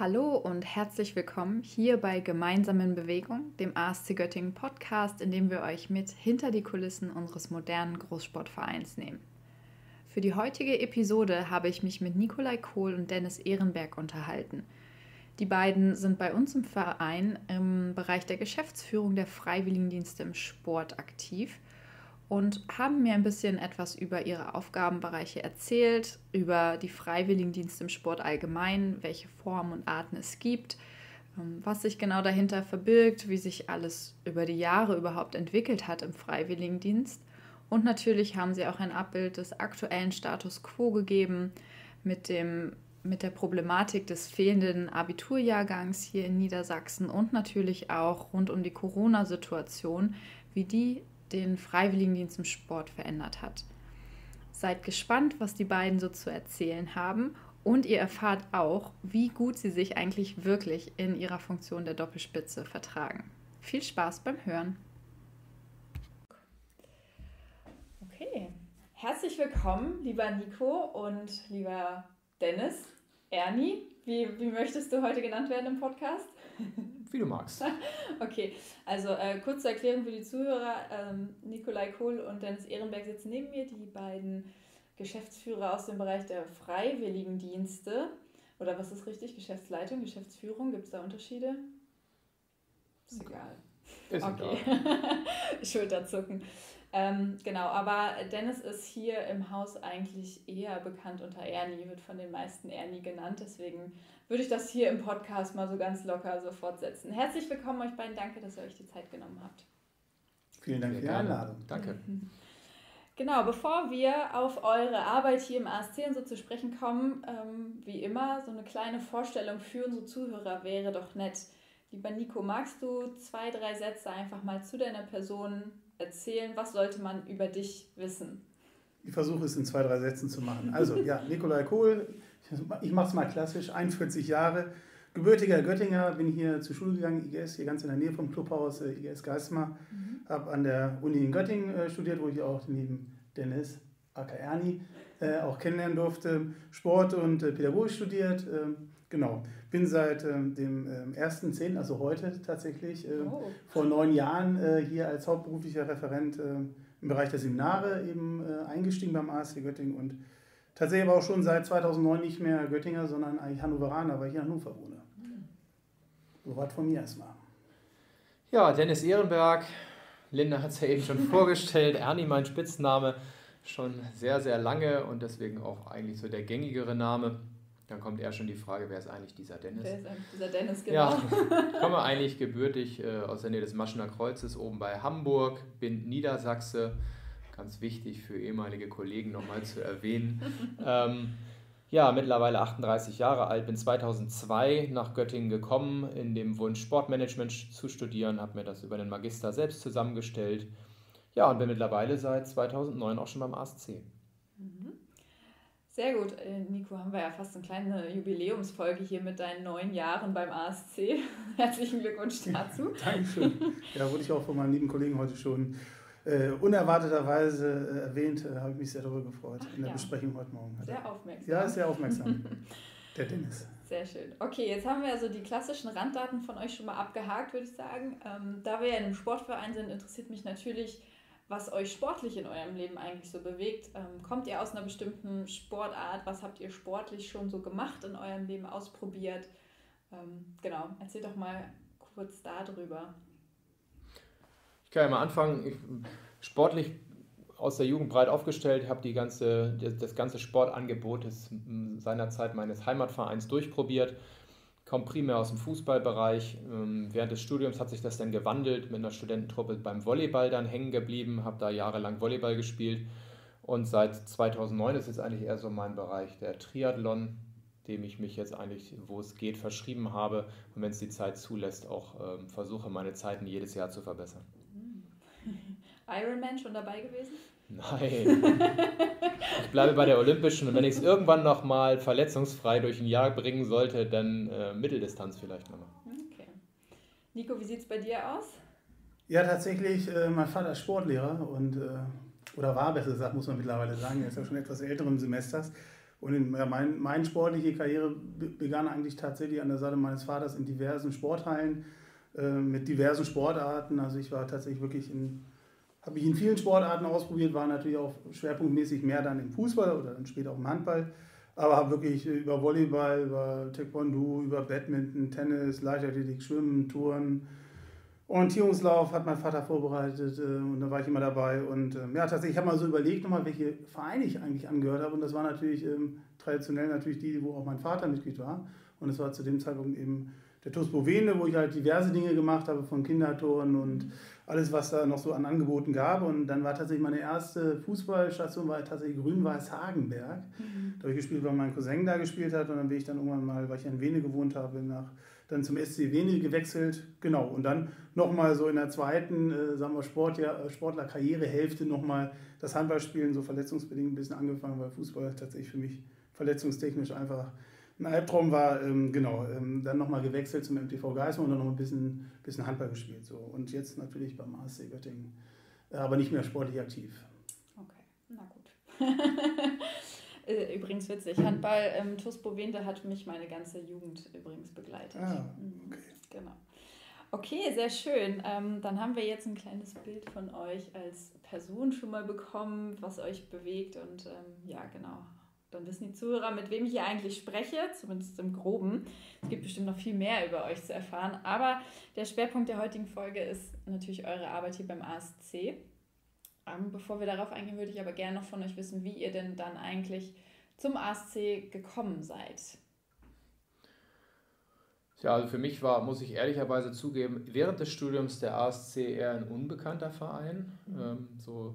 Hallo und herzlich willkommen hier bei Gemeinsamen Bewegung, dem ASC Göttingen Podcast, in dem wir euch mit hinter die Kulissen unseres modernen Großsportvereins nehmen. Für die heutige Episode habe ich mich mit Nikolai Kohl und Dennis Ehrenberg unterhalten. Die beiden sind bei uns im Verein im Bereich der Geschäftsführung der Freiwilligendienste im Sport aktiv und haben mir ein bisschen etwas über ihre Aufgabenbereiche erzählt, über die Freiwilligendienste im Sport allgemein, welche Formen und Arten es gibt, ähm, was sich genau dahinter verbirgt, wie sich alles über die Jahre überhaupt entwickelt hat im Freiwilligendienst. Und natürlich haben sie auch ein Abbild des aktuellen Status quo gegeben mit, dem, mit der Problematik des fehlenden Abiturjahrgangs hier in Niedersachsen und natürlich auch rund um die Corona-Situation, wie die den Freiwilligendienst im Sport verändert hat. Seid gespannt, was die beiden so zu erzählen haben und ihr erfahrt auch, wie gut sie sich eigentlich wirklich in ihrer Funktion der Doppelspitze vertragen. Viel Spaß beim Hören. Okay, herzlich willkommen, lieber Nico und lieber Dennis. Ernie, wie, wie möchtest du heute genannt werden im Podcast? Wie du magst. okay, also äh, kurze Erklärung für die Zuhörer. Ähm, Nikolai Kohl und Dennis Ehrenberg sitzen neben mir, die beiden Geschäftsführer aus dem Bereich der Freiwilligendienste. Oder was ist richtig? Geschäftsleitung, Geschäftsführung? Gibt es da Unterschiede? Ist egal. Ist okay. egal. Schulterzucken. Ähm, genau, aber Dennis ist hier im Haus eigentlich eher bekannt unter Ernie, wird von den meisten Ernie genannt. Deswegen würde ich das hier im Podcast mal so ganz locker so fortsetzen. Herzlich willkommen euch beiden. Danke, dass ihr euch die Zeit genommen habt. Vielen Dank für die Einladung. Danke. Genau, bevor wir auf eure Arbeit hier im ASC und so zu sprechen kommen, ähm, wie immer, so eine kleine Vorstellung für unsere Zuhörer wäre doch nett. Lieber Nico, magst du zwei, drei Sätze einfach mal zu deiner Person erzählen? Was sollte man über dich wissen? Ich versuche es in zwei, drei Sätzen zu machen. Also, ja, Nikolai Kohl, ich mache es mal klassisch, 41 Jahre, gebürtiger Göttinger, bin hier zur Schule gegangen, IGS, hier ganz in der Nähe vom Clubhaus, äh, IGS Geismar. Mhm. Habe an der Uni in Göttingen äh, studiert, wo ich auch neben Dennis, aka Ernie, äh, auch kennenlernen durfte. Sport und Pädagogik studiert. Ähm, genau. Bin seit ähm, dem 1.10., ähm, also heute tatsächlich, oh. vor neun Jahren hier als hauptberuflicher Referent im Bereich der Seminare eben eingestiegen beim ASC Göttingen und tatsächlich aber auch schon seit 2009 nicht mehr Göttinger, sondern eigentlich Hannoveraner, weil ich in Hannover wohne. Soweit von mir erstmal. Ja, Dennis Ehrenberg, Linda hat es ja eben schon vorgestellt, Ernie mein Spitzname, schon sehr, sehr lange und deswegen auch eigentlich so der gängigere Name. Dann kommt eher schon die Frage, wer ist eigentlich dieser Dennis? Wer ist eigentlich dieser Dennis, genau. Ja, ich komme eigentlich gebürtig äh, aus der Nähe des Maschener Kreuzes, oben bei Hamburg, bin Niedersachse, ganz wichtig für ehemalige Kollegen nochmal zu erwähnen. ähm, ja, mittlerweile 38 Jahre alt, bin 2002 nach Göttingen gekommen, in dem Wunsch Sportmanagement zu studieren, habe mir das über den Magister selbst zusammengestellt. Ja, und bin mittlerweile seit 2009 auch schon beim ASC. Sehr gut, äh, Nico, haben wir ja fast eine kleine Jubiläumsfolge hier mit deinen neun Jahren beim ASC. Herzlichen Glückwunsch dazu. Dankeschön. Ja, wurde ich auch von meinen lieben Kollegen heute schon äh, unerwarteterweise äh, erwähnt, äh, habe ich mich sehr darüber gefreut Ach, in der ja. Besprechung heute Morgen. Sehr aufmerksam. Ja, sehr aufmerksam. der Dennis. Sehr schön. Okay, jetzt haben wir also die klassischen Randdaten von euch schon mal abgehakt, würde ich sagen. Ähm, da wir ja in einem Sportverein sind, interessiert mich natürlich, was euch sportlich in eurem Leben eigentlich so bewegt. Ähm, kommt ihr aus einer bestimmten Sportart? Was habt ihr sportlich schon so gemacht in eurem Leben, ausprobiert? Ähm, genau, erzählt doch mal kurz darüber. Ich kann ja mal anfangen. Ich, sportlich aus der Jugend breit aufgestellt, habe die ganze, das ganze Sportangebot des, seinerzeit meines Heimatvereins durchprobiert. Komme primär aus dem Fußballbereich. Ähm, während des Studiums hat sich das dann gewandelt, mit einer Studententruppe beim Volleyball dann hängen geblieben, habe da jahrelang Volleyball gespielt. Und seit 2009 ist jetzt eigentlich eher so mein Bereich der Triathlon, dem ich mich jetzt eigentlich, wo es geht, verschrieben habe und wenn es die Zeit zulässt, auch ähm, versuche, meine Zeiten jedes Jahr zu verbessern. Ironman schon dabei gewesen? Nein. ich bleibe bei der Olympischen und wenn ich es irgendwann nochmal verletzungsfrei durch ein Jahr bringen sollte, dann äh, Mitteldistanz vielleicht nochmal. Okay. Nico, wie sieht es bei dir aus? Ja, tatsächlich, äh, mein Vater ist Sportlehrer und, äh, oder war besser gesagt, muss man mittlerweile sagen, er ist ja schon etwas älteren Semesters. Und in, ja, mein, meine sportliche Karriere begann eigentlich tatsächlich an der Seite meines Vaters in diversen Sporthallen äh, mit diversen Sportarten. Also ich war tatsächlich wirklich in, habe mich in vielen Sportarten ausprobiert, war natürlich auch schwerpunktmäßig mehr dann im Fußball oder dann später auch im Handball. Aber habe wirklich über Volleyball, über Taekwondo, über Badminton, Tennis, Leichtathletik, Schwimmen, Touren, Orientierungslauf hat mein Vater vorbereitet äh, und da war ich immer dabei. Und ähm, ja, tatsächlich, ich habe mal so überlegt, nochmal, welche Vereine ich eigentlich angehört habe. Und das war natürlich ähm, traditionell natürlich die, wo auch mein Vater Mitglied war. Und es war zu dem Zeitpunkt eben der TuS Bovene, wo ich halt diverse Dinge gemacht habe, von Kindertoren und alles, was da noch so an Angeboten gab. Und dann war tatsächlich meine erste Fußballstation war tatsächlich Grün-Weiß Hagenberg. Mhm. Da habe ich gespielt, weil mein Cousin da gespielt hat. Und dann bin ich dann irgendwann mal, weil ich in Vene gewohnt habe, nach dann zum SC Vene gewechselt. Genau. Und dann nochmal so in der zweiten, äh, sagen wir, Sport, ja, äh, Sportler-Karrierehälfte nochmal das Handballspielen so verletzungsbedingt ein bisschen angefangen, weil Fußball tatsächlich für mich verletzungstechnisch einfach ein Albtraum war. Ähm, genau. Ähm, dann nochmal gewechselt zum MTV Geismar und dann noch ein bisschen, bisschen Handball gespielt. So. Und jetzt natürlich beim ASC Göttingen, äh, aber nicht mehr sportlich aktiv. Okay, na gut. Äh, übrigens witzig. Handball ähm, TuS Bovente hat mich meine ganze Jugend übrigens begleitet. Ah, mhm. okay. Genau. Okay, sehr schön. Ähm, dann haben wir jetzt ein kleines Bild von euch als Person schon mal bekommen, was euch bewegt. Und ähm, ja, genau. Dann wissen die Zuhörer, mit wem ich hier eigentlich spreche, zumindest im Groben. Es gibt bestimmt noch viel mehr über euch zu erfahren. Aber der Schwerpunkt der heutigen Folge ist natürlich eure Arbeit hier beim ASC. Ähm, bevor wir darauf eingehen, würde ich aber gerne noch von euch wissen, wie ihr denn dann eigentlich zum ASC gekommen seid. Ja, also für mich war, muss ich ehrlicherweise zugeben, während des Studiums der ASC eher ein unbekannter Verein. Mhm. Ähm, so,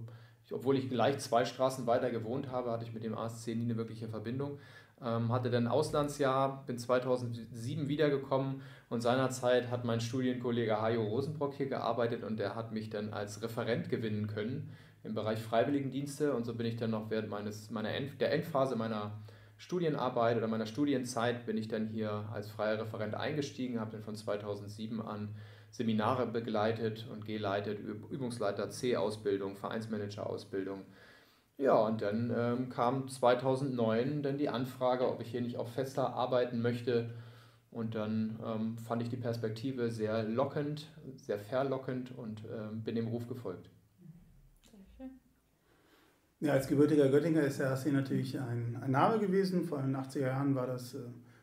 obwohl ich gleich zwei Straßen weiter gewohnt habe, hatte ich mit dem ASC nie eine wirkliche Verbindung. Ähm, hatte dann ein Auslandsjahr, bin 2007 wiedergekommen und seinerzeit hat mein Studienkollege Hajo Rosenbrock hier gearbeitet und der hat mich dann als Referent gewinnen können im Bereich Freiwilligendienste und so bin ich dann noch während meines, meiner End, der Endphase meiner Studienarbeit oder meiner Studienzeit bin ich dann hier als freier Referent eingestiegen, habe dann von 2007 an Seminare begleitet und geleitet, Übungsleiter C-Ausbildung, Vereinsmanager-Ausbildung. Ja, und dann ähm, kam 2009 dann die Anfrage, ob ich hier nicht auch fester arbeiten möchte. Und dann ähm, fand ich die Perspektive sehr lockend, sehr verlockend und ähm, bin dem Ruf gefolgt. Ja, als gebürtiger Göttinger ist der HC natürlich ein, ein Name gewesen. Vor allem in den 80er Jahren war das äh,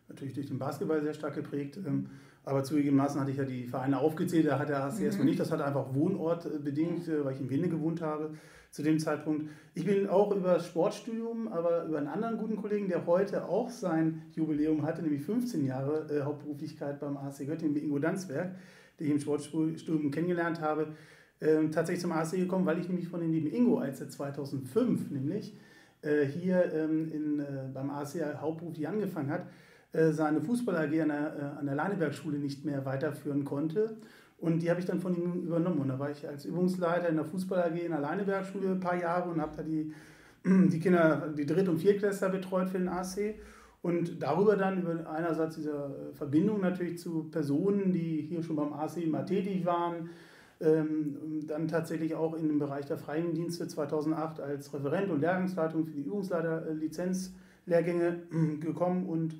natürlich durch den Basketball sehr stark geprägt. Ähm, aber zugegebenermaßen hatte ich ja die Vereine aufgezählt, da hat der HC mhm. erstmal nicht. Das hat einfach Wohnort äh, bedingt, äh, weil ich in Wien gewohnt habe zu dem Zeitpunkt. Ich bin auch über das Sportstudium, aber über einen anderen guten Kollegen, der heute auch sein Jubiläum hatte, nämlich 15 Jahre äh, Hauptberuflichkeit beim HC Göttingen, Ingo Danzberg, den ich im Sportstudium kennengelernt habe, äh, tatsächlich zum ASC gekommen, weil ich nämlich von dem lieben Ingo, als er 2005 nämlich äh, hier ähm, in, äh, beim ASC hauptberuflich angefangen hat, seine Fußball-AG an der, äh, an der Leineberg-Schule nicht mehr weiterführen konnte. Und die habe ich dann von ihm übernommen. Und da war ich als Übungsleiter in der Fußball-AG in der Leineberg-Schule ein paar Jahre und habe da die, die Kinder, die Dritt- und Viertklässler betreut für den AC. Und darüber dann über einerseits diese äh, Verbindung natürlich zu Personen, die hier schon beim AC mal tätig waren, ähm, dann tatsächlich auch in dem Bereich der freien Dienste 2008 als Referent und Lehrgangsleitung für die Übungsleiter-Lizenzlehrgänge äh, gekommen und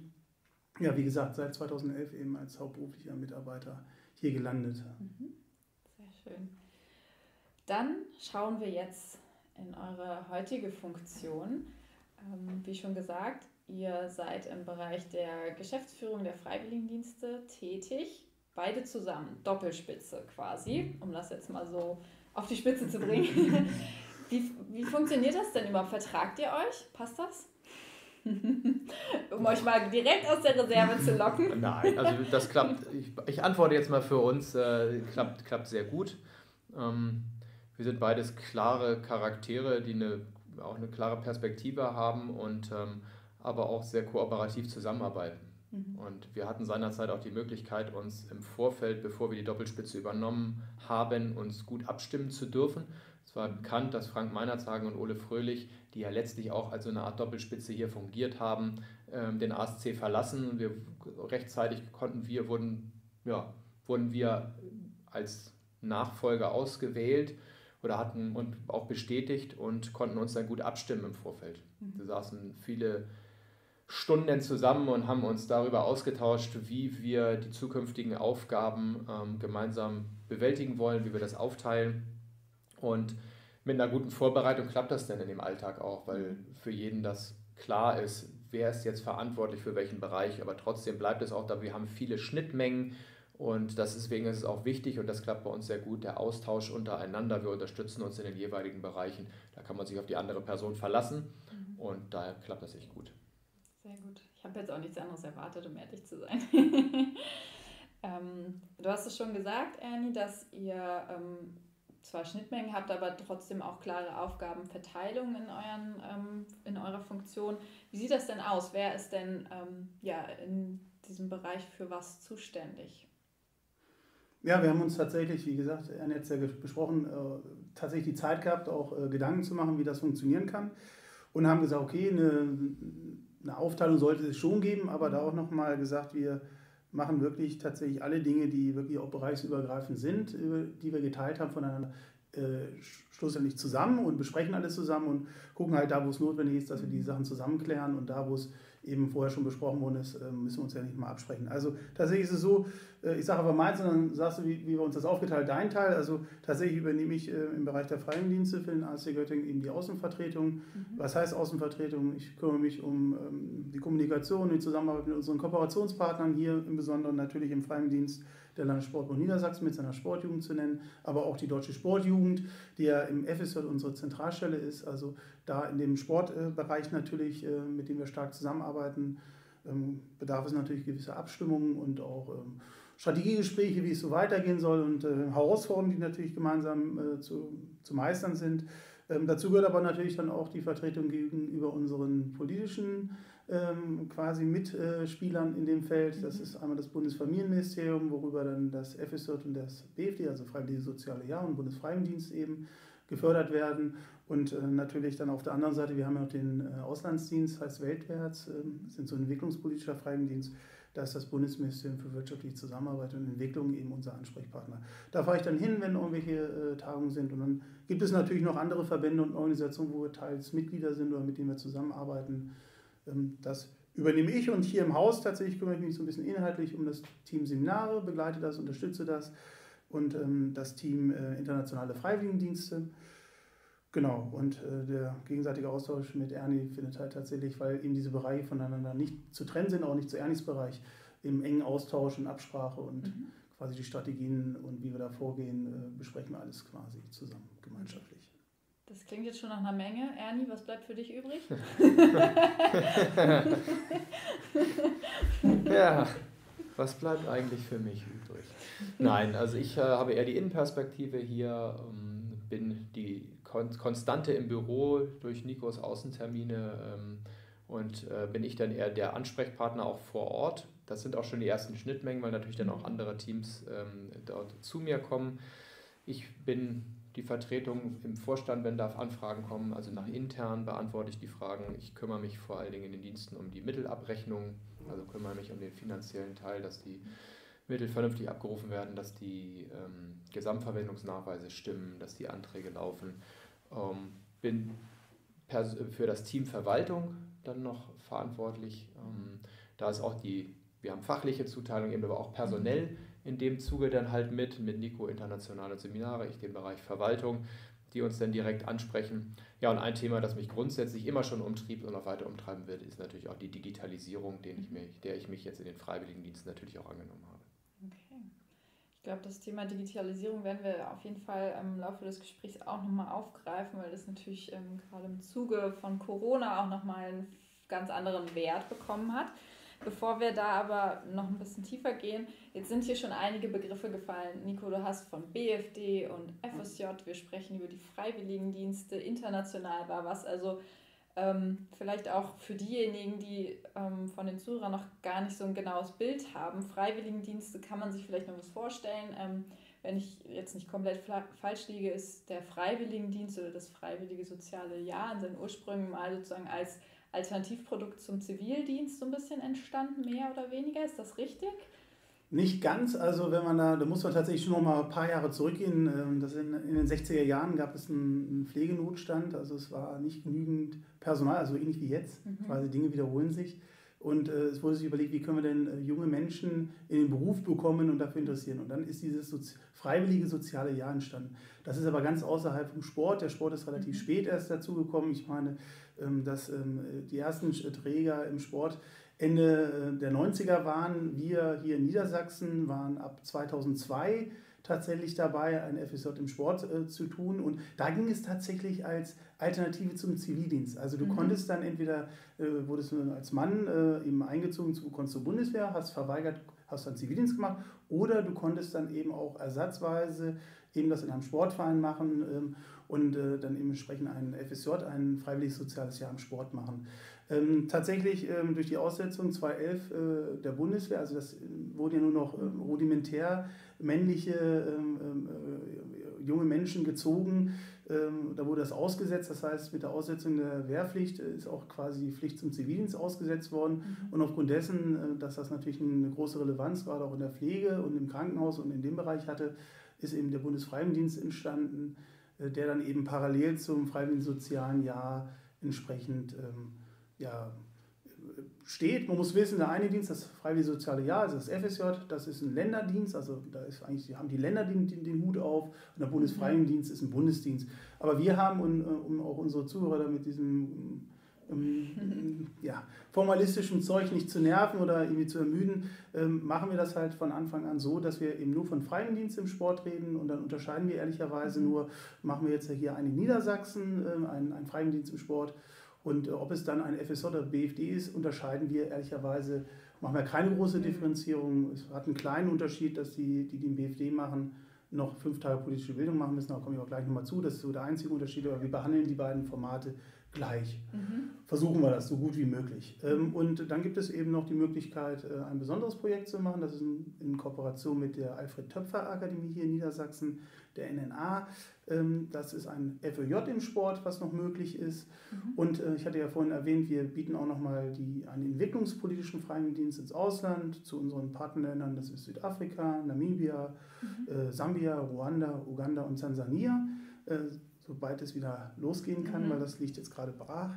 ja, wie gesagt, seit 2011 eben als hauptberuflicher Mitarbeiter hier gelandet. Mhm. Sehr schön. Dann schauen wir jetzt in eure heutige Funktion. Ähm, wie schon gesagt, ihr seid im Bereich der Geschäftsführung der Freiwilligendienste tätig beide zusammen, Doppelspitze quasi, um das jetzt mal so auf die Spitze zu bringen. wie, wie funktioniert das denn überhaupt? Vertragt ihr euch? Passt das? um euch mal direkt aus der Reserve zu locken. Nein, also das klappt. Ich, ich antworte jetzt mal für uns, äh, klappt, klappt sehr gut. Ähm, wir sind beides klare Charaktere, die eine, auch eine klare Perspektive haben und ähm, aber auch sehr kooperativ zusammenarbeiten. Mhm. Und wir hatten seinerzeit auch die Möglichkeit, uns im Vorfeld, bevor wir die Doppelspitze übernommen haben, uns gut abstimmen zu dürfen. Es war bekannt, dass Frank Meinerzagen und Ole Fröhlich, die ja letztlich auch als so eine Art Doppelspitze hier fungiert haben, ähm, den ASC verlassen. Und wir rechtzeitig konnten wir, wurden, ja, wurden wir als Nachfolger ausgewählt oder hatten und auch bestätigt und konnten uns dann gut abstimmen im Vorfeld. Mhm. Da saßen viele Stunden zusammen und haben uns darüber ausgetauscht, wie wir die zukünftigen Aufgaben ähm, gemeinsam bewältigen wollen, wie wir das aufteilen. Und mit einer guten Vorbereitung klappt das dann in dem Alltag auch, weil für jeden das klar ist, wer ist jetzt verantwortlich für welchen Bereich, aber trotzdem bleibt es auch da, wir haben viele Schnittmengen und deswegen ist es auch wichtig und das klappt bei uns sehr gut, der Austausch untereinander. Wir unterstützen uns in den jeweiligen Bereichen. Da kann man sich auf die andere Person verlassen mhm. und daher klappt das echt gut. Sehr gut. Ich habe jetzt auch nichts anderes erwartet, um ehrlich zu sein. ähm, du hast es schon gesagt, Ernie, dass ihr ähm, zwar Schnittmengen habt, aber trotzdem auch klare Aufgabenverteilung in, euren, ähm, in eurer Funktion. Wie sieht das denn aus? Wer ist denn ähm, ja, in diesem Bereich für was zuständig? Ja, wir haben uns tatsächlich, wie gesagt, Ernie hat es ja besprochen, äh, tatsächlich die Zeit gehabt, auch äh, Gedanken zu machen, wie das funktionieren kann. Und haben gesagt, okay, eine, eine Aufteilung sollte es schon geben, aber da auch nochmal gesagt, wir machen wirklich tatsächlich alle Dinge, die wirklich auch bereichsübergreifend sind, die wir geteilt haben voneinander, äh, schlussendlich zusammen und besprechen alles zusammen und gucken halt da, wo es notwendig ist, dass wir die Sachen zusammenklären und da, wo es eben vorher schon besprochen worden ist, äh, müssen wir uns ja nicht mal absprechen. Also tatsächlich ist es so, äh, ich sage aber meins und dann sagst du, wie, wie wir uns das aufgeteilt, dein Teil. Also tatsächlich übernehme ich äh, im Bereich der Freiwilligendienste für den ASC Göttingen eben die Außenvertretung. Mhm. Was heißt Außenvertretung? Ich kümmere mich um ähm, die Kommunikation, die Zusammenarbeit mit unseren Kooperationspartnern hier im Besonderen natürlich im Freiwilligendienst der Landessportbund Niedersachsen mit seiner Sportjugend zu nennen, aber auch die Deutsche Sportjugend, die ja im FSJ unsere Zentralstelle ist, also da in dem Sportbereich natürlich, äh, mit dem wir stark zusammenarbeiten, ähm, bedarf es natürlich gewisser Abstimmungen und auch ähm, Strategiegespräche, wie es so weitergehen soll und äh, Herausforderungen, die natürlich gemeinsam äh, zu, zu meistern sind. Ähm, dazu gehört aber natürlich dann auch die Vertretung gegenüber unseren politischen ähm, quasi Mitspielern in dem Feld. Das mhm. ist einmal das Bundesfamilienministerium, worüber dann das FSJ und das BFD, also Freiwillige Soziale Jahr und Bundesfreiwilligendienst eben gefördert werden. Und äh, natürlich dann auf der anderen Seite, wir haben ja noch den äh, Auslandsdienst, heißt Weltwärts, äh, sind so ein entwicklungspolitischer Freiwilligendienst. Da ist das Bundesministerium für wirtschaftliche Zusammenarbeit und Entwicklung eben unser Ansprechpartner. Da fahre ich dann hin, wenn irgendwelche äh, Tagungen sind. Und dann gibt es natürlich noch andere Verbände und Organisationen, wo wir teils Mitglieder sind oder mit denen wir zusammenarbeiten. Ähm, das übernehme ich und hier im Haus tatsächlich kümmere ich mich so ein bisschen inhaltlich um das Team Seminare, begleite das, unterstütze das und ähm, das Team äh, Internationale Freiwilligendienste. Genau, und äh, der gegenseitige Austausch mit Ernie findet halt tatsächlich, weil eben diese Bereiche voneinander nicht zu trennen sind, auch nicht zu Ernies Bereich, im engen Austausch und Absprache und mhm. quasi die Strategien und wie wir da vorgehen, äh, besprechen wir alles quasi zusammen, gemeinschaftlich. Das klingt jetzt schon nach einer Menge. Ernie, was bleibt für dich übrig? ja, was bleibt eigentlich für mich übrig? Nein, also ich äh, habe eher die Innenperspektive hier, ähm, bin die Kon Konstante im Büro durch Nikos Außentermine ähm, und äh, bin ich dann eher der Ansprechpartner auch vor Ort. Das sind auch schon die ersten Schnittmengen, weil natürlich dann auch andere Teams ähm, dort zu mir kommen. Ich bin die Vertretung im Vorstand, wenn da Anfragen kommen, also nach intern beantworte ich die Fragen. Ich kümmere mich vor allen Dingen in den Diensten um die Mittelabrechnung, also kümmere mich um den finanziellen Teil, dass die Mittel vernünftig abgerufen werden, dass die ähm, Gesamtverwendungsnachweise stimmen, dass die Anträge laufen. Ähm, bin für das Team Verwaltung dann noch verantwortlich. Ähm, da ist auch die, wir haben fachliche Zuteilung, eben aber auch personell in dem Zuge dann halt mit, mit Nico internationale Seminare, ich den Bereich Verwaltung, die uns dann direkt ansprechen. Ja, und ein Thema, das mich grundsätzlich immer schon umtrieb und auch weiter umtreiben wird, ist natürlich auch die Digitalisierung, den ich mich, der ich mich jetzt in den Freiwilligendiensten natürlich auch angenommen habe. Okay. Ich glaube, das Thema Digitalisierung werden wir auf jeden Fall im Laufe des Gesprächs auch nochmal aufgreifen, weil das natürlich ähm, gerade im Zuge von Corona auch nochmal einen ganz anderen Wert bekommen hat. Bevor wir da aber noch ein bisschen tiefer gehen, jetzt sind hier schon einige Begriffe gefallen. Nico, du hast von BFD und FSJ, wir sprechen über die Freiwilligendienste, international war was. Also ähm, vielleicht auch für diejenigen, die ähm, von den Zuhörern noch gar nicht so ein genaues Bild haben. Freiwilligendienste kann man sich vielleicht noch was vorstellen. Ähm, wenn ich jetzt nicht komplett falsch liege, ist der Freiwilligendienst oder das Freiwillige Soziale Jahr in seinen Ursprüngen mal sozusagen als Alternativprodukt zum Zivildienst so ein bisschen entstanden, mehr oder weniger. Ist das richtig? Nicht ganz, also wenn man da, da muss man tatsächlich schon noch mal ein paar Jahre zurückgehen. Ähm, das in, in den 60er Jahren gab es einen, Pflegenotstand, also es war nicht genügend Personal, also ähnlich wie jetzt, mhm. quasi Dinge wiederholen sich. Und äh, es wurde sich überlegt, wie können wir denn äh, junge Menschen in den Beruf bekommen und dafür interessieren. Und dann ist dieses Sozi freiwillige soziale Jahr entstanden. Das ist aber ganz außerhalb vom Sport. Der Sport ist relativ mhm. spät erst dazugekommen. Ich meine, ähm, dass ähm, die ersten Träger im Sport Ende äh, der 90er waren. Wir hier in Niedersachsen waren ab 2002 tatsächlich dabei, ein FSJ im Sport äh, zu tun. Und da ging es tatsächlich als Alternative zum Zivildienst. Also du mhm. konntest dann entweder, äh, wurdest du als Mann äh, eben eingezogen, zu, konntest zur Bundeswehr, hast verweigert, hast dann Zivildienst gemacht, oder du konntest dann eben auch ersatzweise eben das in einem Sportverein machen ähm, und äh, dann eben entsprechend ein FSJ, ein freiwilliges soziales Jahr im Sport machen. Ähm, tatsächlich ähm, durch die Aussetzung 2011 äh, der Bundeswehr, also das äh, wurde ja nur noch ähm, rudimentär männliche ähm, ähm, äh, junge Menschen gezogen, ähm, da wurde das ausgesetzt, das heißt mit der Aussetzung der Wehrpflicht ist auch quasi die Pflicht zum Zivildienst ausgesetzt worden. Mhm. und aufgrund dessen, äh, dass das natürlich eine große Relevanz gerade auch in der Pflege und im Krankenhaus und in dem Bereich hatte, ist eben der Bundesfreiwilligendienst entstanden, äh, der dann eben parallel zum Freiwilligen Sozialen Jahr entsprechend ähm, ja, steht. Man muss wissen, der eine Dienst, das Freiwillige Soziale Jahr, also das FSJ, das ist ein Länderdienst, also da ist eigentlich, haben die Länder den, den, den Hut auf und der Bundesfreiwilligendienst ist ein Bundesdienst. Aber wir haben, um, um auch unsere Zuhörer mit diesem um, ja, formalistischen Zeug nicht zu nerven oder irgendwie zu ermüden, ähm, machen wir das halt von Anfang an so, dass wir eben nur von Freiwilligendienst im Sport reden und dann unterscheiden wir ehrlicherweise nur, machen wir jetzt hier einen in Niedersachsen, äh, einen, einen Freiwilligendienst im Sport und äh, ob es dann ein FSJ oder BFD ist, unterscheiden wir ehrlicherweise, machen wir keine große mhm. Differenzierung. Es hat einen kleinen Unterschied, dass die, die den BFD machen, noch fünf Tage politische Bildung machen müssen. Da komme ich auch gleich nochmal zu. Das ist so der einzige Unterschied. Aber wir behandeln die beiden Formate gleich. Mhm. Versuchen wir das so gut wie möglich. Ähm, und dann gibt es eben noch die Möglichkeit, äh, ein besonderes Projekt zu machen. Das ist in Kooperation mit der Alfred Töpfer Akademie hier in Niedersachsen der NNA. Ähm, das ist ein FÖJ im Sport, was noch möglich ist. Mhm. Und äh, ich hatte ja vorhin erwähnt, wir bieten auch nochmal einen entwicklungspolitischen Freiwilligendienst ins Ausland zu unseren Partnerländern. Das ist Südafrika, Namibia, mhm. Äh, Sambia, Ruanda, Uganda und Tansania. Sobald es wieder losgehen kann, mhm. weil das liegt jetzt gerade brach.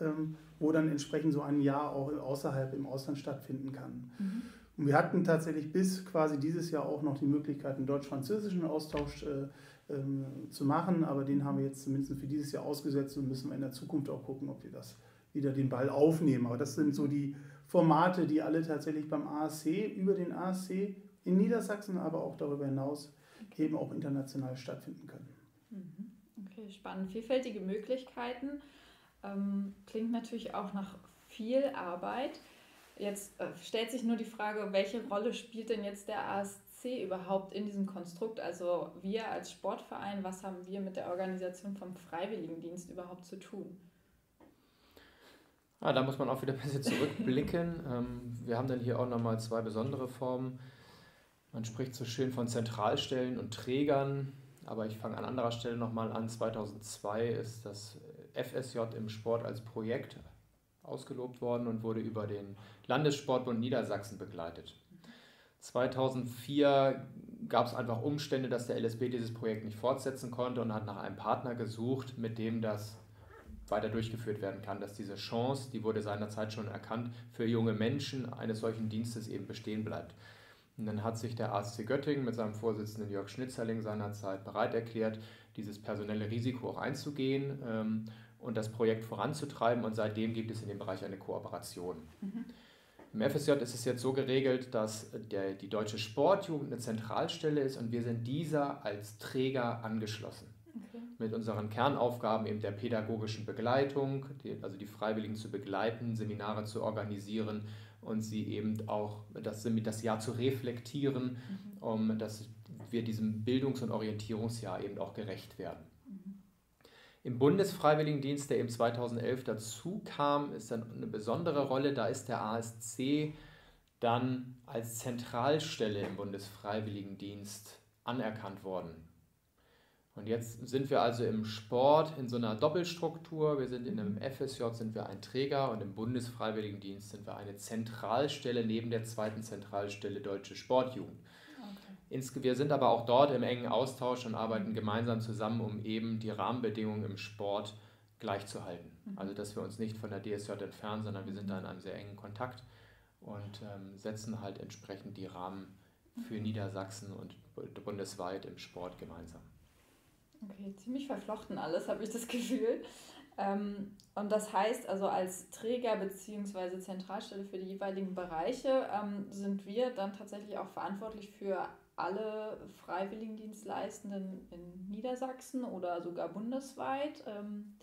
Ähm, wo dann entsprechend so ein Jahr auch außerhalb im Ausland stattfinden kann. Mhm. Und wir hatten tatsächlich bis quasi dieses Jahr auch noch die Möglichkeit, einen deutsch-französischen Austausch äh, ähm, zu machen, aber den haben wir jetzt zumindest für dieses Jahr ausgesetzt und müssen wir in der Zukunft auch gucken, ob wir das wieder den Ball aufnehmen. Aber das sind so die Formate, die alle tatsächlich beim ASC, über den ASC in Niedersachsen, aber auch darüber hinaus eben auch international stattfinden können. Spannend. Vielfältige Möglichkeiten. Ähm, klingt natürlich auch nach viel Arbeit. Jetzt äh, stellt sich nur die Frage, welche Rolle spielt denn jetzt der ASC überhaupt in diesem Konstrukt? Also wir als Sportverein, was haben wir mit der Organisation vom Freiwilligendienst überhaupt zu tun? Ah, da muss man auch wieder ein bisschen zurückblicken. ähm, wir haben dann hier auch nochmal zwei besondere Formen. Man spricht so schön von Zentralstellen und Trägern, aber ich fange an anderer Stelle nochmal an. 2002 ist das FSJ im Sport als Projekt ausgelobt worden und wurde über den Landessportbund Niedersachsen begleitet. 2004 gab es einfach Umstände, dass der LSB dieses Projekt nicht fortsetzen konnte und hat nach einem Partner gesucht, mit dem das weiter durchgeführt werden kann, dass diese Chance, die wurde seinerzeit schon erkannt, für junge Menschen eines solchen Dienstes eben bestehen bleibt. Und dann hat sich der ASC Göttingen mit seinem Vorsitzenden Jörg Schnitzerling seinerzeit bereit erklärt, dieses personelle Risiko auch einzugehen ähm, und das Projekt voranzutreiben. Und seitdem gibt es in dem Bereich eine Kooperation. Mhm. Im FSJ ist es jetzt so geregelt, dass der, die Deutsche Sportjugend eine Zentralstelle ist und wir sind dieser als Träger angeschlossen. Okay. Mit unseren Kernaufgaben eben der pädagogischen Begleitung, die, also die Freiwilligen zu begleiten, Seminare zu organisieren und sie eben auch das, das Jahr zu reflektieren, mhm. um dass wir diesem Bildungs- und Orientierungsjahr eben auch gerecht werden. Im Bundesfreiwilligendienst, der eben 2011 dazu kam, ist dann eine besondere Rolle. Da ist der ASC dann als Zentralstelle im Bundesfreiwilligendienst anerkannt worden. Und jetzt sind wir also im Sport in so einer Doppelstruktur. Wir sind in einem FSJ sind wir ein Träger und im Bundesfreiwilligendienst sind wir eine Zentralstelle neben der zweiten Zentralstelle Deutsche Sportjugend. Wir sind aber auch dort im engen Austausch und arbeiten gemeinsam zusammen, um eben die Rahmenbedingungen im Sport gleichzuhalten. Mhm. Also dass wir uns nicht von der DSJ entfernen, sondern wir sind da in einem sehr engen Kontakt und ähm, setzen halt entsprechend die Rahmen für mhm. Niedersachsen und bundesweit im Sport gemeinsam. Okay, ziemlich verflochten alles, habe ich das Gefühl. Ähm, und das heißt also, als Träger bzw. Zentralstelle für die jeweiligen Bereiche ähm, sind wir dann tatsächlich auch verantwortlich für alle Freiwilligendienstleistenden in Niedersachsen oder sogar bundesweit. Ähm,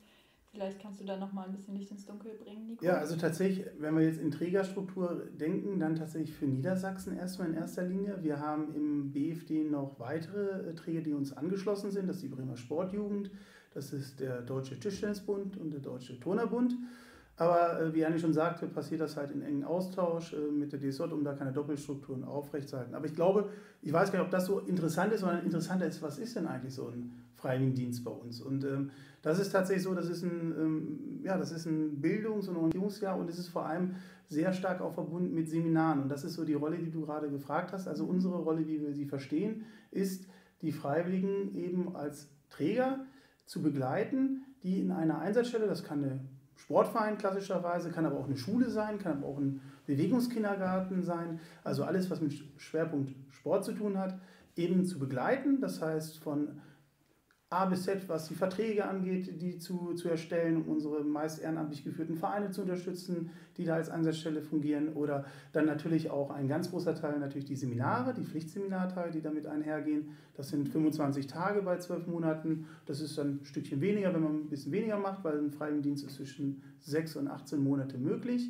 Vielleicht kannst du da noch mal ein bisschen Licht ins Dunkel bringen, Nico. Ja, also tatsächlich, wenn wir jetzt in Trägerstruktur denken, dann tatsächlich für Niedersachsen erstmal in erster Linie. Wir haben im BFD noch weitere Träger, die uns angeschlossen sind. Das ist die Bremer Sportjugend, das ist der Deutsche Tischtennisbund und der Deutsche Turnerbund. Aber äh, wie Anni schon sagte, passiert das halt in engen Austausch äh, mit der DSJ, um da keine Doppelstrukturen aufrechtzuerhalten. Aber ich glaube, ich weiß gar nicht, ob das so interessant ist, sondern interessanter ist, was ist denn eigentlich so ein Freiwilligendienst bei uns? Und ähm, das ist tatsächlich so, das ist ein, ähm, ja, das ist ein Bildungs- und Orientierungsjahr und es ist vor allem sehr stark auch verbunden mit Seminaren. Und das ist so die Rolle, die du gerade gefragt hast. Also unsere Rolle, wie wir sie verstehen, ist, die Freiwilligen eben als Träger zu begleiten, die in einer Einsatzstelle, das kann eine Sportverein klassischerweise, kann aber auch eine Schule sein, kann aber auch ein Bewegungskindergarten sein, also alles, was mit Schwerpunkt Sport zu tun hat, eben zu begleiten. Das heißt, von A bis Z, was die Verträge angeht, die zu, zu erstellen, um unsere meist ehrenamtlich geführten Vereine zu unterstützen, die da als Einsatzstelle fungieren. Oder dann natürlich auch ein ganz großer Teil natürlich die Seminare, die Pflichtseminarteile, die damit einhergehen. Das sind 25 Tage bei zwölf Monaten. Das ist dann ein Stückchen weniger, wenn man ein bisschen weniger macht, weil ein Freiwilligendienst ist zwischen 6 und 18 Monate möglich.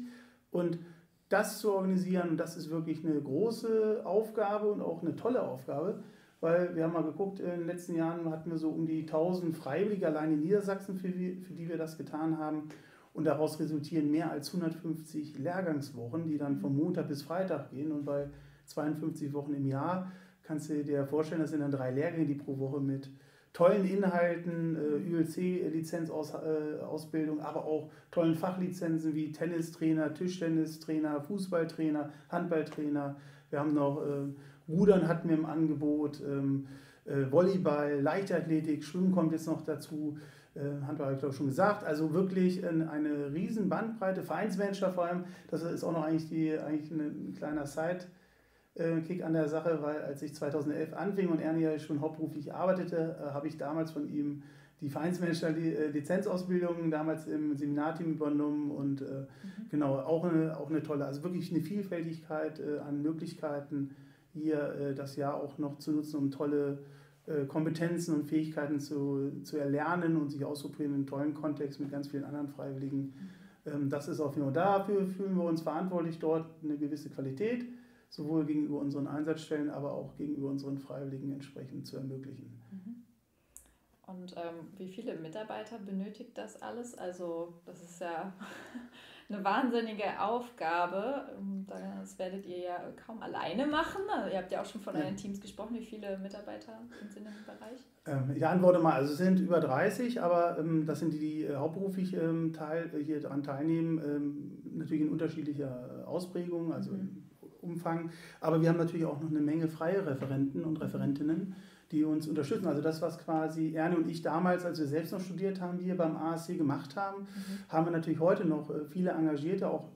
Und das zu organisieren, das ist wirklich eine große Aufgabe und auch eine tolle Aufgabe weil wir haben mal geguckt, in den letzten Jahren hatten wir so um die 1000 Freiwillige allein in Niedersachsen, für, für die wir das getan haben. Und daraus resultieren mehr als 150 Lehrgangswochen, die dann von Montag bis Freitag gehen. Und bei 52 Wochen im Jahr kannst du dir vorstellen, das sind dann drei Lehrgänge, die pro Woche mit tollen Inhalten, äh, ULC-Lizenzausbildung, aber auch tollen Fachlizenzen wie Tennistrainer, Tischtennistrainer, Fußballtrainer, Handballtrainer. Wir haben noch äh, Rudern hatten wir im Angebot, ähm, äh, Volleyball, Leichtathletik, Schwimmen kommt jetzt noch dazu. Äh, Handball habe ich glaube schon gesagt. Also wirklich eine, riesen Bandbreite, Vereinsmanager vor allem. Das ist auch noch eigentlich, die, eigentlich ein kleiner Side-Kick an der Sache, weil als ich 2011 anfing und Ernie ja schon hauptberuflich arbeitete, äh, habe ich damals von ihm die Vereinsmanager-Lizenzausbildung damals im Seminarteam übernommen und äh, mhm. genau, auch eine, auch eine tolle, also wirklich eine Vielfältigkeit äh, an Möglichkeiten hier äh, das Jahr auch noch zu nutzen, um tolle äh, Kompetenzen und Fähigkeiten zu, zu erlernen und sich auszuprobieren in einem tollen Kontext mit ganz vielen anderen Freiwilligen. Ähm, das ist auf jeden Fall dafür, fühlen wir uns verantwortlich, dort eine gewisse Qualität sowohl gegenüber unseren Einsatzstellen, aber auch gegenüber unseren Freiwilligen entsprechend zu ermöglichen. Mhm. Und ähm, wie viele Mitarbeiter benötigt das alles? Also das ist ja eine wahnsinnige Aufgabe. Ähm, das werdet ihr ja kaum alleine machen. Also ihr habt ja auch schon von euren Teams gesprochen. Wie viele Mitarbeiter sind in dem Bereich? Ähm, ich antworte mal, also es sind über 30, aber ähm, das sind die, die äh, hauptberuflich ähm, teil, äh, hier daran teilnehmen, ähm, natürlich in unterschiedlicher Ausprägung, also mhm. Umfang. Aber wir haben natürlich auch noch eine Menge freie Referenten und Referentinnen die uns unterstützen. Also das, was quasi Erne und ich damals, als wir selbst noch studiert haben, hier beim ASC gemacht haben, mhm. haben wir natürlich heute noch äh, viele Engagierte, auch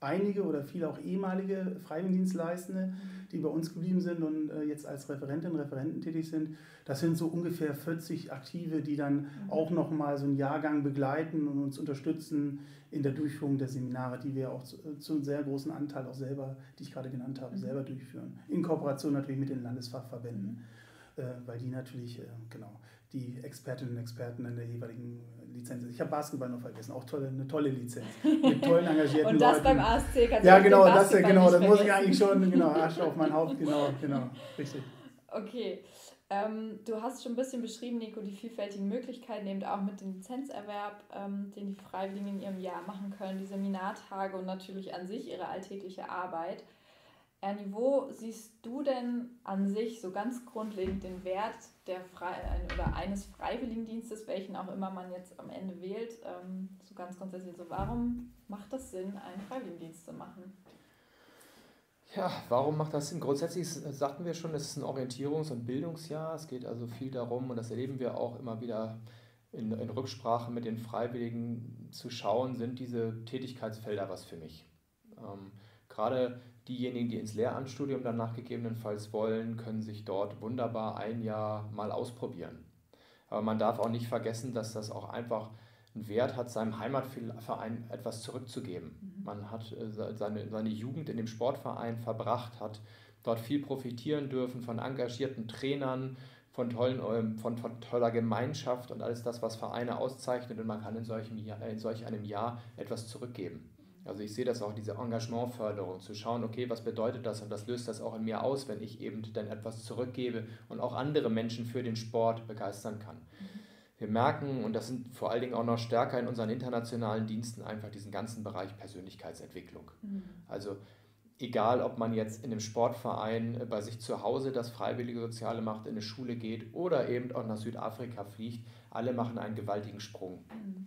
einige oder viele auch ehemalige Freiwilligendienstleistende, mhm. die bei uns geblieben sind und äh, jetzt als Referentinnen und Referenten tätig sind. Das sind so ungefähr 40 Aktive, die dann mhm. auch nochmal so einen Jahrgang begleiten und uns unterstützen in der Durchführung der Seminare, die wir auch zu, äh, zu einem sehr großen Anteil auch selber, die ich gerade genannt habe, mhm. selber durchführen. In Kooperation natürlich mit den Landesfachverbänden. Äh, weil die natürlich, äh, genau, die Expertinnen und Experten in der jeweiligen Lizenz. Ich habe Basketball noch vergessen, auch tolle, eine tolle Lizenz mit tollen engagierten Und das Leuten. beim ASC kannst Ja, genau, das, genau, das muss ich eigentlich schon, genau, Asche auf mein Haupt, genau, genau, richtig. Okay. Ähm, du hast schon ein bisschen beschrieben, Nico, die vielfältigen Möglichkeiten, eben auch mit dem Lizenzerwerb, ähm, den die Freiwilligen in ihrem Jahr machen können, die Seminartage und natürlich an sich ihre alltägliche Arbeit. Ernie, wo siehst du denn an sich so ganz grundlegend den Wert der Fre oder eines Freiwilligendienstes, welchen auch immer man jetzt am Ende wählt, ähm, so ganz grundsätzlich so, warum macht das Sinn, einen Freiwilligendienst zu machen? Ja, warum macht das Sinn? Grundsätzlich sagten wir schon, es ist ein Orientierungs- und Bildungsjahr. Es geht also viel darum, und das erleben wir auch immer wieder in, in Rücksprache mit den Freiwilligen zu schauen, sind diese Tätigkeitsfelder was für mich. Ähm, gerade diejenigen, die ins Lehramtsstudium danach gegebenenfalls wollen, können sich dort wunderbar ein Jahr mal ausprobieren. Aber man darf auch nicht vergessen, dass das auch einfach einen Wert hat, seinem Heimatverein etwas zurückzugeben. Mhm. Man hat äh, seine, seine Jugend in dem Sportverein verbracht, hat dort viel profitieren dürfen von engagierten Trainern, von, tollen, ähm, von, von toller Gemeinschaft und alles das, was Vereine auszeichnet und man kann in, solchem Jahr, in solch einem Jahr etwas zurückgeben. Also ich sehe das auch, diese Engagementförderung, zu schauen, okay, was bedeutet das und was löst das auch in mir aus, wenn ich eben dann etwas zurückgebe und auch andere Menschen für den Sport begeistern kann. Wir merken, und das sind vor allen Dingen auch noch stärker in unseren internationalen Diensten, einfach diesen ganzen Bereich Persönlichkeitsentwicklung. Mhm. Also egal ob man jetzt in einem Sportverein äh, bei sich zu Hause das freiwillige Soziale macht, in eine Schule geht oder eben auch nach Südafrika fliegt, alle machen einen gewaltigen Sprung. Mhm.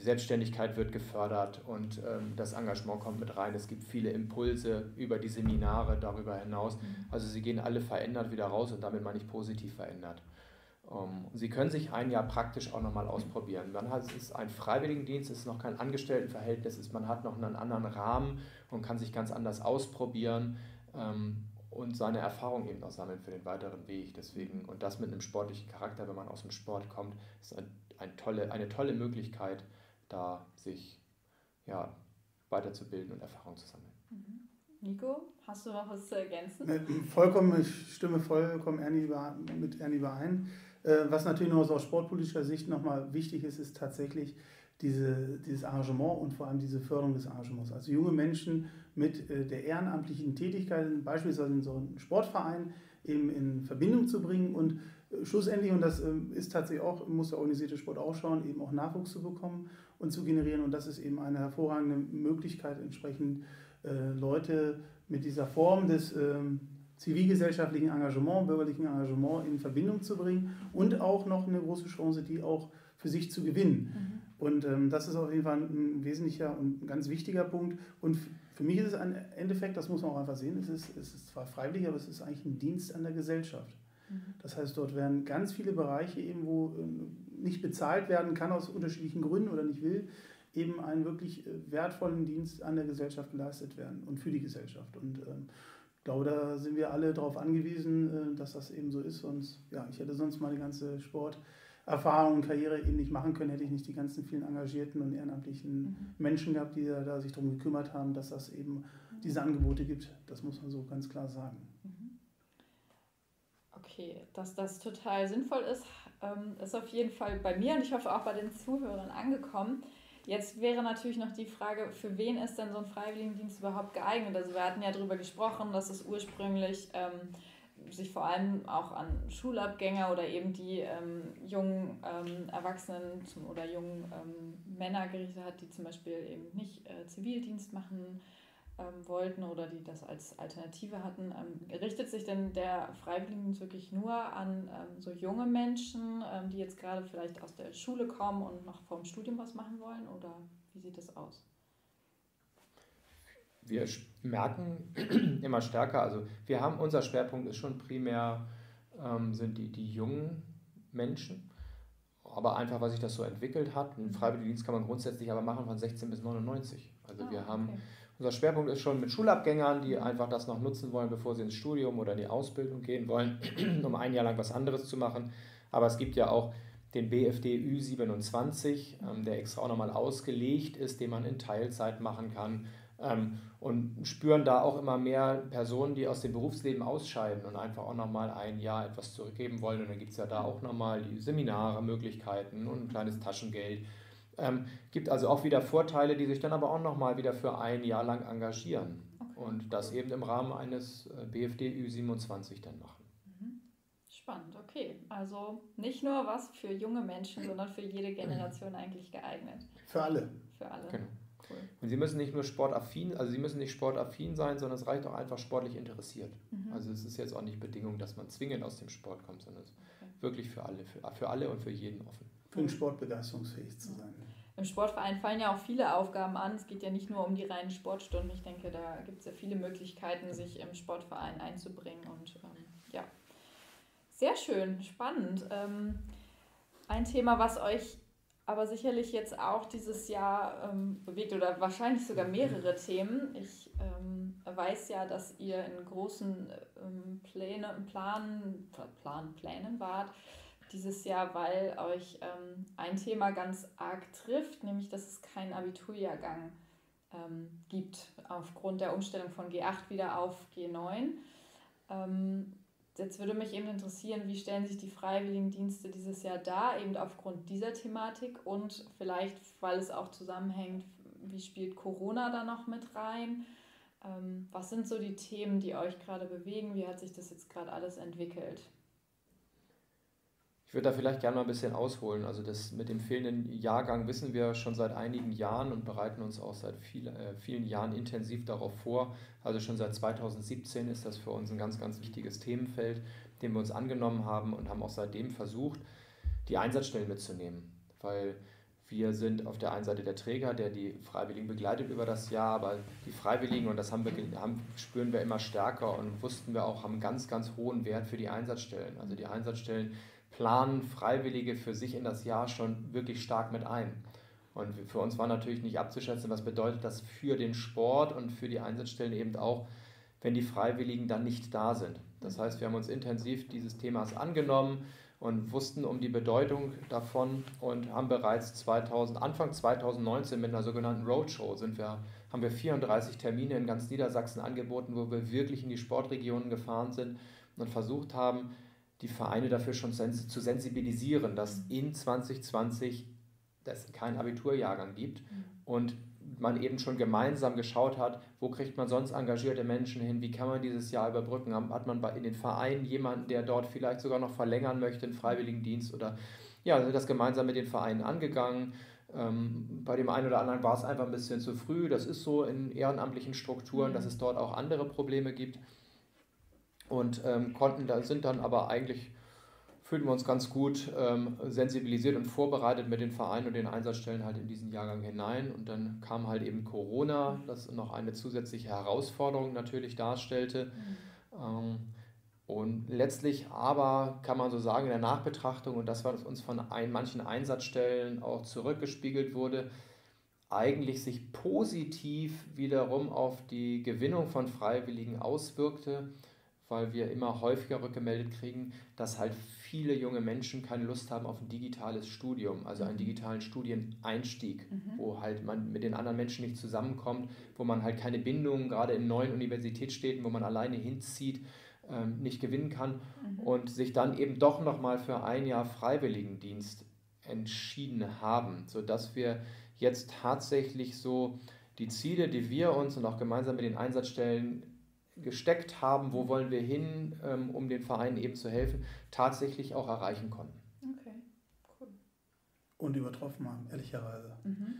Die Selbstständigkeit wird gefördert und ähm, das Engagement kommt mit rein. Es gibt viele Impulse über die Seminare darüber hinaus. Mhm. Also sie gehen alle verändert wieder raus und damit meine ich positiv verändert. Um, ähm, sie können sich ein Jahr praktisch auch nochmal ausprobieren. Man hat, es ist ein Freiwilligendienst, es ist noch kein Angestelltenverhältnis, ist, man hat noch einen anderen Rahmen und kann sich ganz anders ausprobieren ähm, und seine Erfahrung eben auch sammeln für den weiteren Weg. Deswegen, und das mit einem sportlichen Charakter, wenn man aus dem Sport kommt, ist ein, ein tolle, eine tolle Möglichkeit, da sich ja, weiterzubilden und Erfahrung zu sammeln. Mhm. Nico, hast du noch was zu ergänzen? Vollkommen, ich stimme vollkommen Ernie mit Ernie überein. Äh, was natürlich noch aus sportpolitischer Sicht nochmal wichtig ist, ist tatsächlich diese, dieses Arrangement und vor allem diese Förderung des Arrangements. Also junge Menschen mit äh, der ehrenamtlichen Tätigkeit, beispielsweise in so einem Sportverein, eben in Verbindung zu bringen und äh, schlussendlich, und das ist tatsächlich auch, muss der organisierte Sport auch schauen, eben auch Nachwuchs zu bekommen und zu generieren. Und das ist eben eine hervorragende Möglichkeit, entsprechend Leute mit dieser Form des ähm, zivilgesellschaftlichen Engagement, bürgerlichen Engagement in Verbindung zu bringen und auch noch eine große Chance, die auch für sich zu gewinnen. Mhm. Und ähm, das ist auf jeden Fall ein wesentlicher und ein ganz wichtiger Punkt. Und für mich ist es ein Endeffekt, das muss man auch einfach sehen, es ist, es ist zwar freiwillig, aber es ist eigentlich ein Dienst an der Gesellschaft. Mhm. Das heißt, dort werden ganz viele Bereiche eben, wo ähm, nicht bezahlt werden kann aus unterschiedlichen Gründen oder nicht will, eben einen wirklich äh, wertvollen Dienst an der Gesellschaft geleistet werden und für die Gesellschaft. Und ähm, ich glaube, da sind wir alle darauf angewiesen, äh, dass das eben so ist. Sonst, ja, ich hätte sonst meine ganze Sporterfahrung und Karriere eben nicht machen können, hätte ich nicht die ganzen vielen engagierten und ehrenamtlichen mhm. Menschen gehabt, die da, da sich darum gekümmert haben, dass das eben mhm. diese Angebote gibt. Das muss man so ganz klar sagen. Mhm. Okay, dass das total sinnvoll ist, ähm, ist auf jeden Fall bei mir und ich hoffe auch bei den Zuhörern angekommen. Jetzt wäre natürlich noch die Frage, für wen ist denn so ein Freiwilligendienst überhaupt geeignet? Also wir hatten ja darüber gesprochen, dass es ursprünglich ähm, sich vor allem auch an Schulabgänger oder eben die ähm, jungen ähm, Erwachsenen zum, oder jungen ähm, Männer gerichtet hat, die zum Beispiel eben nicht äh, Zivildienst machen ähm, wollten oder die das als Alternative hatten. Ähm, richtet sich denn der Freiwilligendienst wirklich nur an ähm, so junge Menschen, ähm, die jetzt gerade vielleicht aus der Schule kommen und noch vor dem Studium was machen wollen? Oder wie sieht das aus? Wir merken immer stärker, also wir haben, unser Schwerpunkt ist schon primär, ähm, sind die, die jungen Menschen aber einfach, weil sich das so entwickelt hat. Einen mhm. Freiwilligendienst kann man grundsätzlich aber machen von 16 bis 99. Also oh, wir haben okay. Unser Schwerpunkt ist schon mit Schulabgängern, die einfach das noch nutzen wollen, bevor sie ins Studium oder in die Ausbildung gehen wollen, um ein Jahr lang was anderes zu machen. Aber es gibt ja auch den BFD Ü27, ähm, der extra auch nochmal ausgelegt ist, den man in Teilzeit machen kann. Ähm, und spüren da auch immer mehr Personen, die aus dem Berufsleben ausscheiden und einfach auch nochmal ein Jahr etwas zurückgeben wollen. Und dann gibt es ja da auch nochmal die Seminare, Möglichkeiten und ein kleines Taschengeld ähm, gibt also auch wieder Vorteile, die sich dann aber auch nochmal wieder für ein Jahr lang engagieren okay. und das eben im Rahmen eines äh, BFD Ü27 dann machen. Mhm. Spannend, okay. Also nicht nur was für junge Menschen, sondern für jede Generation eigentlich geeignet. Für alle. Für alle. Genau. Cool. Und sie müssen nicht nur sportaffin, also sie müssen nicht sportaffin sein, sondern es reicht auch einfach sportlich interessiert. Mhm. Also es ist jetzt auch nicht Bedingung, dass man zwingend aus dem Sport kommt, sondern es ist okay. wirklich für alle, für, für alle und für jeden offen. Für den Sport begeisterungsfähig zu sein im Sportverein fallen ja auch viele Aufgaben an. Es geht ja nicht nur um die reinen Sportstunden. Ich denke, da gibt es ja viele Möglichkeiten, sich im Sportverein einzubringen. Und ähm, ja, sehr schön, spannend. Ähm, Ein Thema, was euch aber sicherlich jetzt auch dieses Jahr ähm, bewegt oder wahrscheinlich sogar mehrere Themen. Ich ähm, weiß ja, dass ihr in großen ähm, Pläne, Plan, Plan, Plänen wart dieses Jahr, weil euch ähm, ein Thema ganz arg trifft, nämlich dass es keinen Abiturjahrgang ähm, gibt aufgrund der Umstellung von G8 wieder auf G9. Ähm, Jetzt würde mich eben interessieren, wie stellen sich die Freiwilligendienste dieses Jahr dar, eben aufgrund dieser Thematik und vielleicht, weil es auch zusammenhängt, wie spielt Corona da noch mit rein? Ähm, was sind so die Themen, die euch gerade bewegen? Wie hat sich das jetzt gerade alles entwickelt? Ich würde da vielleicht gerne mal ein bisschen ausholen. Also das mit dem fehlenden Jahrgang wissen wir schon seit einigen Jahren und bereiten uns auch seit viel, äh, vielen Jahren intensiv darauf vor. Also schon seit 2017 ist das für uns ein ganz, ganz wichtiges Themenfeld, dem wir uns angenommen haben und haben auch seitdem versucht, die Einsatzstellen mitzunehmen. Weil wir sind auf der einen Seite der Träger, der die Freiwilligen begleitet über das Jahr, aber die Freiwilligen, und das haben wir, haben, spüren wir immer stärker und wussten wir auch, haben einen ganz, ganz hohen Wert für die Einsatzstellen. Also die Einsatzstellen planen Freiwillige für sich in das Jahr schon wirklich stark mit ein. Und für uns war natürlich nicht abzuschätzen, was bedeutet das für den Sport und für die Einsatzstellen eben auch, wenn die Freiwilligen dann nicht da sind. Das heißt, wir haben uns intensiv dieses Themas angenommen und wussten um die Bedeutung davon und haben bereits 2000, Anfang 2019 mit einer sogenannten Roadshow sind wir, haben wir 34 Termine in ganz Niedersachsen angeboten, wo wir wirklich in die Sportregionen gefahren sind und versucht haben, die Vereine dafür schon zu sensibilisieren, dass in 2020 es keinen Abiturjahrgang gibt mhm. und man eben schon gemeinsam geschaut hat, wo kriegt man sonst engagierte Menschen hin, wie kann man dieses Jahr überbrücken, hat man in den Vereinen jemanden, der dort vielleicht sogar noch verlängern möchte, einen Freiwilligendienst oder ja, sind das gemeinsam mit den Vereinen angegangen. Ähm, bei dem einen oder anderen war es einfach ein bisschen zu früh, das ist so in ehrenamtlichen Strukturen, mhm. dass es dort auch andere Probleme gibt und ähm, konnten da sind dann aber eigentlich fühlten wir uns ganz gut ähm, sensibilisiert und vorbereitet mit den Vereinen und den Einsatzstellen halt in diesen Jahrgang hinein und dann kam halt eben Corona, das noch eine zusätzliche Herausforderung natürlich darstellte. Mhm. Ähm, und letztlich aber kann man so sagen, in der Nachbetrachtung, und das, was uns von ein, manchen Einsatzstellen auch zurückgespiegelt wurde, eigentlich sich positiv wiederum auf die Gewinnung von Freiwilligen auswirkte weil wir immer häufiger rückgemeldet kriegen, dass halt viele junge Menschen keine Lust haben auf ein digitales Studium, also einen mhm. digitalen Studieneinstieg, mhm. wo halt man mit den anderen Menschen nicht zusammenkommt, wo man halt keine Bindung, gerade in neuen Universitätsstädten, wo man alleine hinzieht, ähm, nicht gewinnen kann mhm. und sich dann eben doch nochmal für ein Jahr Freiwilligendienst entschieden haben, sodass wir jetzt tatsächlich so die Ziele, die wir uns und auch gemeinsam mit den Einsatzstellen gesteckt haben, wo wollen wir hin, ähm, um den Vereinen eben zu helfen, tatsächlich auch erreichen konnten. Okay, cool. Und übertroffen haben, ehrlicherweise. Mhm.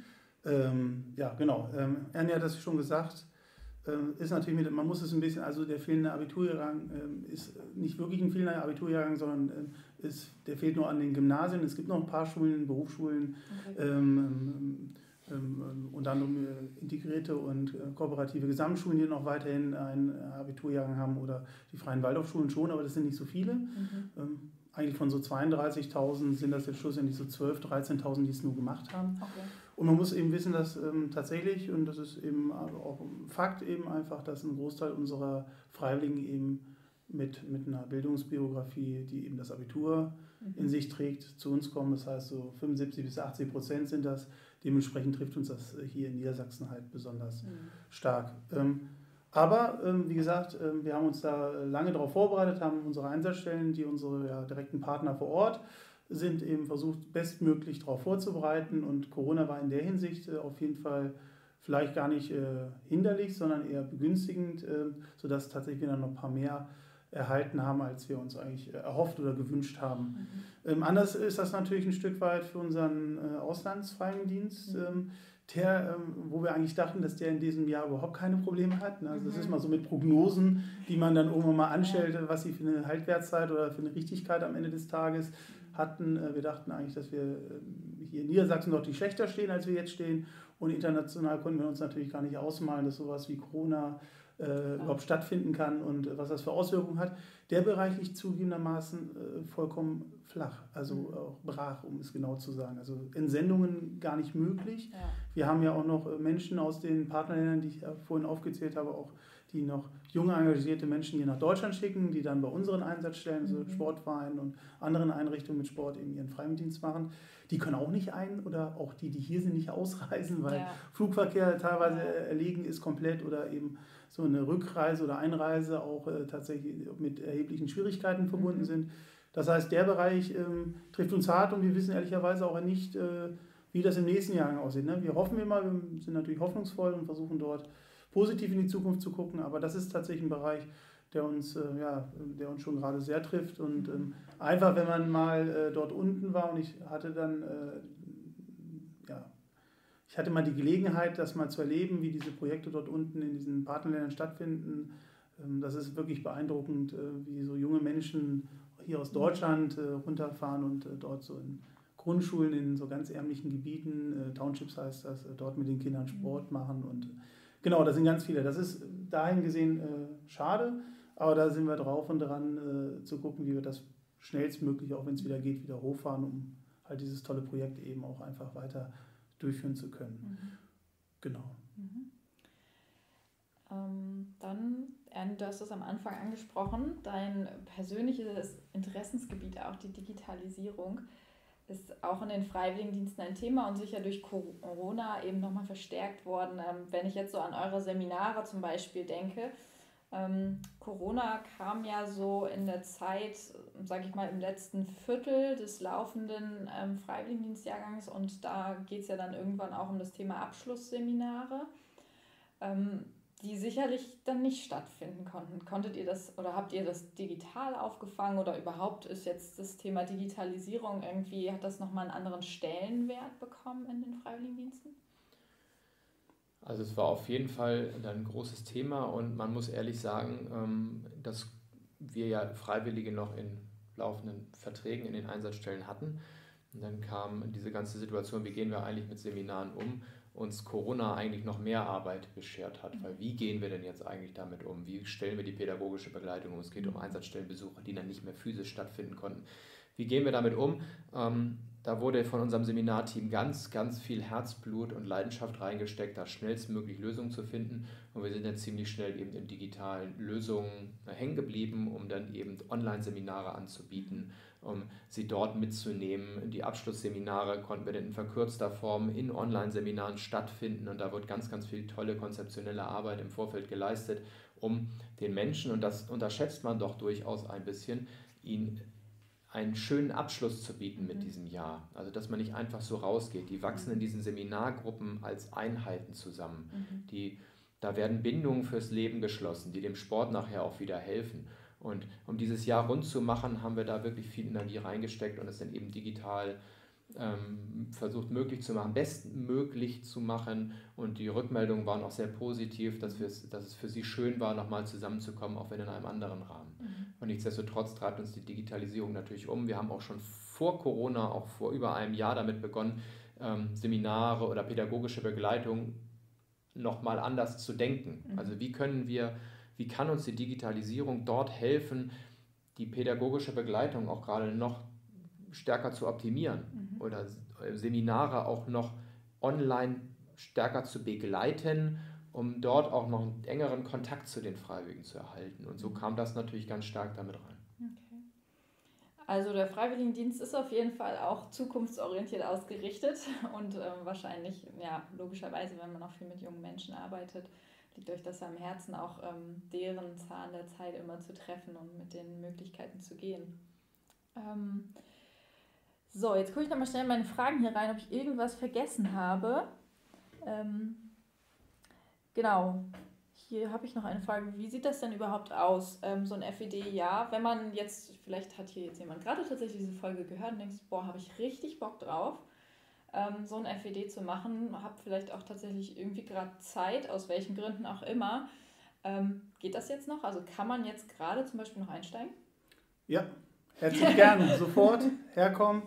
Ähm, ja, genau. Ähm, Ernie hat das schon gesagt. Ähm, ist natürlich mit, man muss es ein bisschen, also der fehlende Abiturjahrgang ähm, ist nicht wirklich ein fehlender Abiturjahrgang, sondern ähm, ist, der fehlt nur an den Gymnasien. Es gibt noch ein paar Schulen, Berufsschulen. Okay ähm, ähm, und dann äh, integrierte und äh, kooperative Gesamtschulen, die noch weiterhin einen Abiturjahrgang haben oder die freien Waldorfschulen schon, aber das sind nicht so viele. Mhm. Ähm, eigentlich von so 32.000 sind das jetzt schlussendlich so 12.000, 13.000, die es nur gemacht haben. Okay. Und man muss eben wissen, dass ähm, tatsächlich, und das ist eben auch ein Fakt eben einfach, dass ein Großteil unserer Freiwilligen eben mit, mit einer Bildungsbiografie, die eben das Abitur mhm. in sich trägt, zu uns kommen. Das heißt, so 75 bis 80 Prozent sind das, Dementsprechend trifft uns das äh, hier in Niedersachsen halt besonders mhm. stark. Ähm, aber ähm, wie gesagt, ähm, wir haben uns da lange darauf vorbereitet, haben unsere Einsatzstellen, die unsere ja, direkten Partner vor Ort sind, eben versucht, bestmöglich darauf vorzubereiten. Und Corona war in der Hinsicht äh, auf jeden Fall vielleicht gar nicht äh, hinderlich, sondern eher begünstigend, sodass tatsächlich wieder noch ein paar mehr erhalten haben, als wir uns eigentlich äh, erhofft oder gewünscht haben. Mhm. Ähm, anders ist das natürlich ein Stück weit für unseren äh, Auslandsfreiendienst, mhm. ähm, der, ähm, wo wir eigentlich dachten, dass der in diesem Jahr überhaupt keine Probleme hat. Ne? Also das ist mhm. mal so mit Prognosen, die man dann irgendwann mal anstellt, was sie für eine Haltwertszeit oder für eine Richtigkeit am Ende des Tages hatten. Äh, wir dachten eigentlich, dass wir ähm, hier in Niedersachsen deutlich schlechter stehen, als wir jetzt stehen. Und international konnten wir uns natürlich gar nicht ausmalen, dass sowas wie Corona äh, überhaupt stattfinden kann und äh, was das für Auswirkungen hat. Der Bereich liegt zugegebenermaßen äh, vollkommen flach, also mhm. auch brach, um es genau zu sagen. Also Entsendungen gar nicht möglich. Ja. Wir haben ja auch noch äh, Menschen aus den Partnerländern, die ich ja vorhin aufgezählt habe, auch die noch junge engagierte Menschen hier nach Deutschland schicken, die dann bei unseren Einsatzstellen, so mhm. Sportvereinen und anderen Einrichtungen mit Sport eben ihren Freiwilligendienst machen. Die können auch nicht ein oder auch die, die hier sind, nicht ausreisen, weil ja. Flugverkehr teilweise erlegen ist komplett oder eben so eine Rückreise oder Einreise auch äh, tatsächlich mit erheblichen Schwierigkeiten verbunden mhm. sind. Das heißt, der Bereich ähm, trifft uns hart und wir wissen ehrlicherweise auch nicht, äh, wie das im nächsten Jahr aussieht. Ne? Wir hoffen immer, wir sind natürlich hoffnungsvoll und versuchen dort positiv in die Zukunft zu gucken, aber das ist tatsächlich ein Bereich, der uns, äh, ja, der uns schon gerade sehr trifft. Und ähm, einfach, wenn man mal äh, dort unten war und ich hatte dann, äh, ich hatte mal die Gelegenheit, das mal zu erleben, wie diese Projekte dort unten in diesen Partnerländern stattfinden. Ähm, das ist wirklich beeindruckend, äh, wie so junge Menschen hier aus Deutschland äh, runterfahren und äh, dort so in Grundschulen in so ganz ärmlichen Gebieten, Townships heißt das, dort mit den Kindern Sport machen und Genau, da sind ganz viele. Das ist dahin gesehen schade, aber da sind wir drauf und dran zu gucken, wie wir das schnellstmöglich, auch wenn es wieder geht, wieder hochfahren, um halt dieses tolle Projekt eben auch einfach weiter durchführen zu können. Mhm. Genau. Mhm. Ähm, dann, du hast es am Anfang angesprochen, dein persönliches Interessensgebiet, auch die Digitalisierung ist auch in den Freiwilligendiensten ein Thema und sicher durch Corona eben nochmal verstärkt worden. Ähm, wenn ich jetzt so an eure Seminare zum Beispiel denke, ähm, Corona kam ja so in der Zeit, sage ich mal, im letzten Viertel des laufenden ähm, Freiwilligendienstjahrgangs und da geht es ja dann irgendwann auch um das Thema Abschlussseminare. Ähm, die sicherlich dann nicht stattfinden konnten. Konntet ihr das oder habt ihr das digital aufgefangen oder überhaupt ist jetzt das Thema Digitalisierung irgendwie, hat das nochmal einen anderen Stellenwert bekommen in den Freiwilligendiensten? Also es war auf jeden Fall ein großes Thema und man muss ehrlich sagen, ähm, dass wir ja Freiwillige noch in laufenden Verträgen in den Einsatzstellen hatten. Und dann kam diese ganze Situation, wie gehen wir eigentlich mit Seminaren um? uns Corona eigentlich noch mehr Arbeit beschert hat. Weil wie gehen wir denn jetzt eigentlich damit um? Wie stellen wir die pädagogische Begleitung um? Es geht um Einsatzstellenbesuche, die dann nicht mehr physisch stattfinden konnten. Wie gehen wir damit um? Ähm, da wurde von unserem Seminarteam ganz, ganz viel Herzblut und Leidenschaft reingesteckt, da schnellstmöglich Lösungen zu finden. Und wir sind dann ziemlich schnell eben in digitalen Lösungen hängen geblieben, um dann eben Online-Seminare anzubieten um sie dort mitzunehmen. Die Abschlussseminare konnten wir dann in verkürzter Form in Online-Seminaren stattfinden und da wird ganz, ganz viel tolle konzeptionelle Arbeit im Vorfeld geleistet, um den Menschen, und das unterschätzt man doch durchaus ein bisschen, ihnen einen schönen Abschluss zu bieten mit mhm. diesem Jahr. Also dass man nicht einfach so rausgeht. Die wachsen in mhm. diesen Seminargruppen als Einheiten zusammen. Mhm. Die, da werden Bindungen fürs Leben geschlossen, die dem Sport nachher auch wieder helfen. Und um dieses Jahr rund zu machen, haben wir da wirklich viel Energie reingesteckt und es dann eben digital ähm, versucht möglich zu machen, bestmöglich zu machen. Und die Rückmeldungen waren auch sehr positiv, dass, dass es für sie schön war, nochmal zusammenzukommen, auch wenn in einem anderen Rahmen. Und nichtsdestotrotz treibt uns die Digitalisierung natürlich um. Wir haben auch schon vor Corona, auch vor über einem Jahr damit begonnen, ähm, Seminare oder pädagogische Begleitung nochmal anders zu denken. Mhm. Also wie können wir wie kann uns die Digitalisierung dort helfen, die pädagogische Begleitung auch gerade noch stärker zu optimieren mhm. oder Seminare auch noch online stärker zu begleiten, um dort auch noch einen engeren Kontakt zu den Freiwilligen zu erhalten. Und so mhm. kam das natürlich ganz stark damit rein. Okay. Also der Freiwilligendienst ist auf jeden Fall auch zukunftsorientiert ausgerichtet und äh, wahrscheinlich, ja, logischerweise, wenn man auch viel mit jungen Menschen arbeitet, liegt euch das am Herzen, auch ähm, deren Zahn der Zeit immer zu treffen und mit den Möglichkeiten zu gehen. Ähm, so, jetzt gucke ich nochmal schnell meine Fragen hier rein, ob ich irgendwas vergessen habe. Ähm, genau, hier habe ich noch eine Frage. Wie sieht das denn überhaupt aus, ähm, so ein FED? Ja, wenn man jetzt, vielleicht hat hier jetzt jemand gerade tatsächlich diese Folge gehört und denkt, boah, habe ich richtig Bock drauf ähm, so ein FED zu machen, habe vielleicht auch tatsächlich irgendwie gerade Zeit, aus welchen Gründen auch immer. Ähm, geht das jetzt noch? Also kann man jetzt gerade zum Beispiel noch einsteigen? Ja, herzlich gern, sofort herkommen.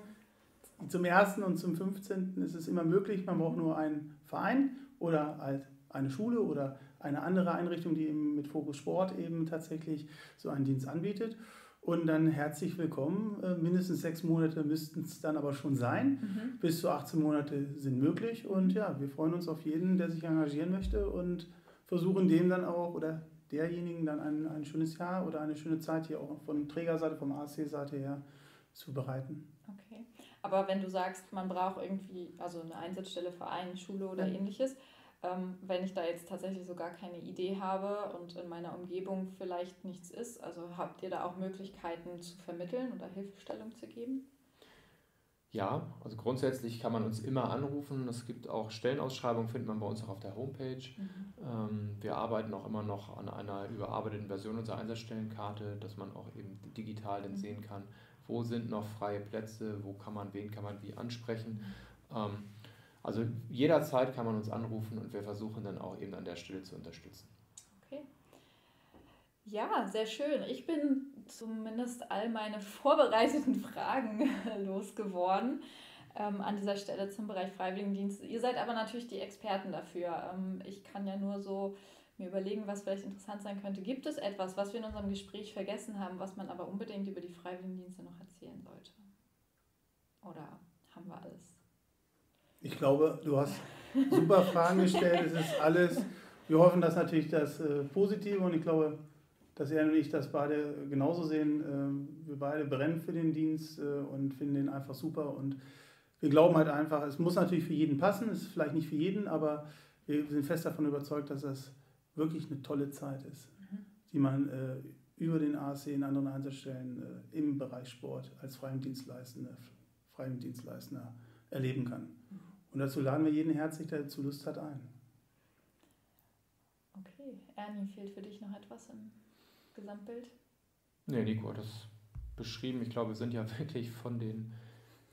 Zum 1. und zum 15. ist es immer möglich. Man braucht nur einen Verein oder halt eine Schule oder eine andere Einrichtung, die eben mit Fokus Sport eben tatsächlich so einen Dienst anbietet. Und dann herzlich willkommen. Äh, mindestens sechs Monate müssten es dann aber schon sein. Mhm. Bis zu 18 Monate sind möglich. Und ja, wir freuen uns auf jeden, der sich engagieren möchte und versuchen dem dann auch oder derjenigen dann ein, ein schönes Jahr oder eine schöne Zeit hier auch von Trägerseite, vom ASC-Seite her zu bereiten. Okay. Aber wenn du sagst, man braucht irgendwie also eine Einsatzstelle, Verein, Schule oder ja. ähnliches, ähm, wenn ich da jetzt tatsächlich so gar keine Idee habe und in meiner Umgebung vielleicht nichts ist, also habt ihr da auch Möglichkeiten zu vermitteln oder Hilfestellung zu geben? Ja, also grundsätzlich kann man uns immer anrufen. Es gibt auch Stellenausschreibungen, findet man bei uns auch auf der Homepage. Mhm. Ähm, wir arbeiten auch immer noch an einer überarbeiteten Version unserer Einsatzstellenkarte, dass man auch eben digital dann mhm. sehen kann, wo sind noch freie Plätze, wo kann man, wen kann man wie ansprechen. Mhm. Ähm, also jederzeit kann man uns anrufen und wir versuchen dann auch eben an der Stelle zu unterstützen. Okay. Ja, sehr schön. Ich bin zumindest all meine vorbereiteten Fragen losgeworden ähm, an dieser Stelle zum Bereich Freiwilligendienst. Ihr seid aber natürlich die Experten dafür. Ähm, ich kann ja nur so mir überlegen, was vielleicht interessant sein könnte. Gibt es etwas, was wir in unserem Gespräch vergessen haben, was man aber unbedingt über die Freiwilligendienste noch erzählen sollte? Oder haben wir alles? Ich glaube, du hast super Fragen gestellt. Es ist alles. Wir hoffen, dass natürlich das äh, Positive und ich glaube, dass er und ich das beide genauso sehen. Äh, wir beide brennen für den Dienst äh, und finden den einfach super und wir glauben halt einfach, es muss natürlich für jeden passen, es ist vielleicht nicht für jeden, aber wir sind fest davon überzeugt, dass das wirklich eine tolle Zeit ist, mhm. die man äh, über den ASC in anderen Einsatzstellen im Bereich Sport als Freiwilligendienstleistender, Freiwilligendienstleistender erleben kann. Und dazu laden wir jeden herzlich, der dazu Lust hat, ein. Okay, Ernie, fehlt für dich noch etwas im Gesamtbild? Nee, Nico hat das beschrieben. Ich glaube, wir sind ja wirklich von den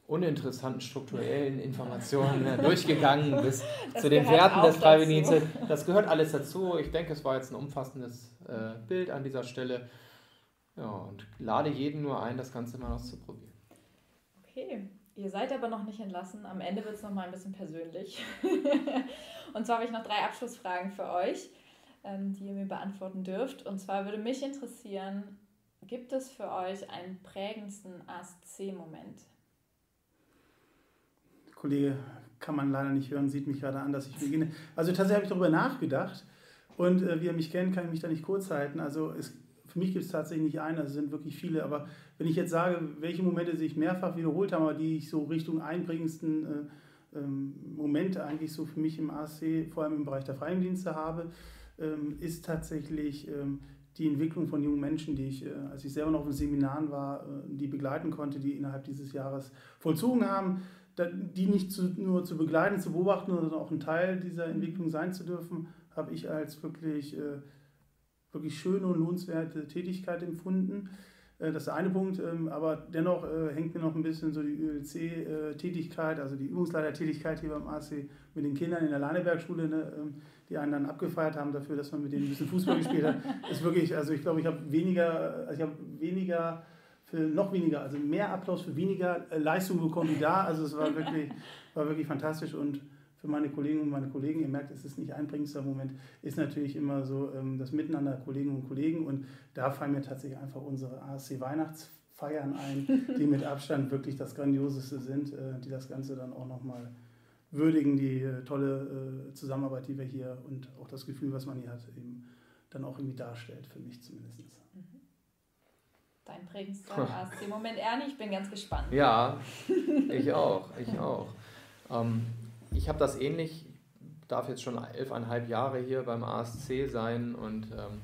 uninteressanten strukturellen Informationen äh, durchgegangen bis das zu den Werten des Freiwilligendienstes. Das gehört alles dazu. Ich denke, es war jetzt ein umfassendes äh, Bild an dieser Stelle. Ja, und lade jeden nur ein, das Ganze mal auszuprobieren. Okay, Ihr seid aber noch nicht entlassen. Am Ende wird es noch mal ein bisschen persönlich. und zwar habe ich noch drei Abschlussfragen für euch, ähm, die ihr mir beantworten dürft. Und zwar würde mich interessieren, gibt es für euch einen prägendsten ASC-Moment? Kollege kann man leider nicht hören, sieht mich gerade an, dass ich beginne. Also tatsächlich habe ich darüber nachgedacht und äh, wie ihr mich kennt, kann ich mich da nicht kurz halten. Also es für mich gibt es tatsächlich nicht einen, also es sind wirklich viele. Aber wenn ich jetzt sage, welche Momente sich mehrfach wiederholt haben, aber die ich so Richtung einprägendsten äh, ähm, Momente eigentlich so für mich im ASC, vor allem im Bereich der Freiwilligendienste habe, ähm, ist tatsächlich ähm, die Entwicklung von jungen Menschen, die ich, äh, als ich selber noch in Seminaren war, äh, die begleiten konnte, die innerhalb dieses Jahres vollzogen haben, die nicht zu, nur zu begleiten, zu beobachten, sondern auch ein Teil dieser Entwicklung sein zu dürfen, habe ich als wirklich äh, wirklich schöne und lohnenswerte Tätigkeit empfunden. Äh, das ist der eine Punkt, ähm, aber dennoch äh, hängt mir noch ein bisschen so die ÜLC-Tätigkeit, also die Übungsleitertätigkeit hier beim AC mit den Kindern in der Leinebergschule, ne, ähm, die einen dann abgefeiert haben dafür, dass man mit denen ein bisschen Fußball gespielt hat. Ist wirklich, also ich glaube, ich habe weniger, also ich habe weniger für noch weniger, also mehr Applaus für weniger äh, Leistung bekommen wie da. Also es war wirklich, war wirklich fantastisch und für meine Kolleginnen und meine Kollegen, ihr merkt, es ist nicht einbringendster Moment, ist natürlich immer so ähm, das Miteinander Kolleginnen und Kollegen. Und da fallen mir tatsächlich einfach unsere ASC Weihnachtsfeiern ein, die mit Abstand wirklich das Grandioseste sind, äh, die das Ganze dann auch nochmal würdigen, die äh, tolle äh, Zusammenarbeit, die wir hier und auch das Gefühl, was man hier hat, eben dann auch irgendwie darstellt, für mich zumindest. Mhm. Dein prägendster ASC-Moment, Ernie, ich bin ganz gespannt. Ja, ich auch, ich auch. Ähm, ich habe das ähnlich, ich darf jetzt schon elfeinhalb Jahre hier beim ASC sein und ähm,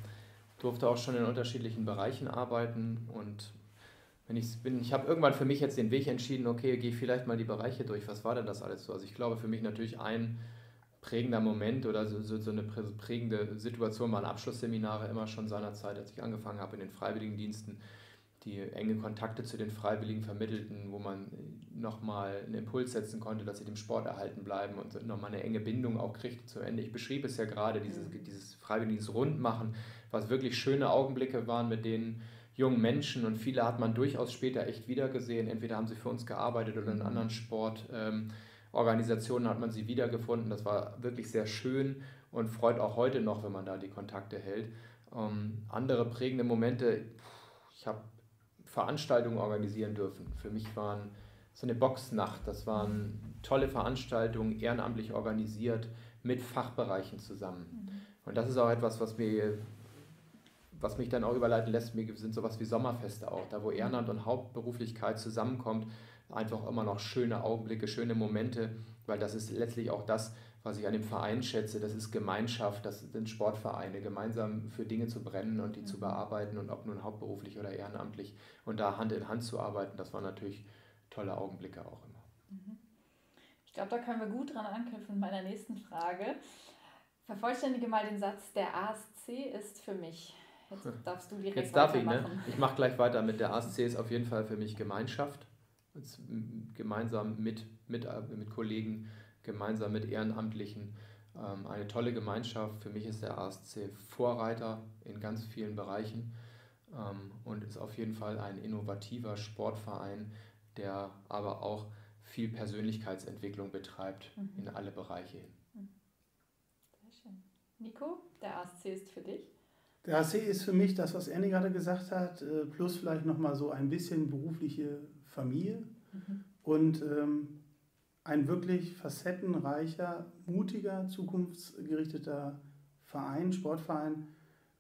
durfte auch schon in unterschiedlichen Bereichen arbeiten und wenn ich bin, ich habe irgendwann für mich jetzt den Weg entschieden, okay, gehe vielleicht mal die Bereiche durch. Was war denn das alles so? Also ich glaube für mich natürlich ein prägender Moment oder so, so, so eine prägende Situation waren Abschlussseminare immer schon seinerzeit, als ich angefangen habe in den Freiwilligendiensten die enge Kontakte zu den Freiwilligen vermittelten, wo man nochmal einen Impuls setzen konnte, dass sie dem Sport erhalten bleiben und nochmal eine enge Bindung auch kriegt zu Ende. Ich beschrieb es ja gerade, dieses, mhm. dieses Freiwilligendienst Rundmachen, was wirklich schöne Augenblicke waren mit den jungen Menschen und viele hat man durchaus später echt wiedergesehen. Entweder haben sie für uns gearbeitet oder in anderen Sportorganisationen ähm, hat man sie wiedergefunden. Das war wirklich sehr schön und freut auch heute noch, wenn man da die Kontakte hält. Ähm, andere prägende Momente, ich habe Veranstaltungen organisieren dürfen. Für mich waren so eine Boxnacht, das waren tolle Veranstaltungen, ehrenamtlich organisiert, mit Fachbereichen zusammen. Mhm. Und das ist auch etwas, was mir was mich dann auch überleiten lässt, mir sind sowas wie Sommerfeste auch, da wo. Ehrenamt und Hauptberuflichkeit zusammenkommt, einfach immer noch schöne Augenblicke, schöne Momente, weil das ist letztlich auch das, was ich an dem Verein schätze, das ist Gemeinschaft, das sind Sportvereine, gemeinsam für Dinge zu brennen und die mhm. zu bearbeiten und ob nun hauptberuflich oder ehrenamtlich und da Hand in Hand zu arbeiten, das waren natürlich tolle Augenblicke auch immer. Mhm. Ich glaube, da können wir gut dran anknüpfen mit meiner nächsten Frage. Vervollständige mal den Satz, der ASC ist für mich. Jetzt darfst du direkt Jetzt darf ich, ne? Ich mache gleich weiter mit der ASC ist auf jeden Fall für mich Gemeinschaft. Gemeinsam mit, mit, äh, mit Kollegen gemeinsam mit Ehrenamtlichen. Ähm, eine tolle Gemeinschaft. Für mich ist der ASC Vorreiter in ganz vielen Bereichen ähm, und ist auf jeden Fall ein innovativer Sportverein, der aber auch viel Persönlichkeitsentwicklung betreibt mhm. in alle Bereiche hin. Mhm. Sehr schön. Nico, der ASC ist für dich? Der ASC ist für mich das, was Ernie gerade gesagt hat, äh, plus vielleicht nochmal so ein bisschen berufliche Familie. Mhm. Und ähm, ein wirklich facettenreicher, mutiger, zukunftsgerichteter Verein, Sportverein,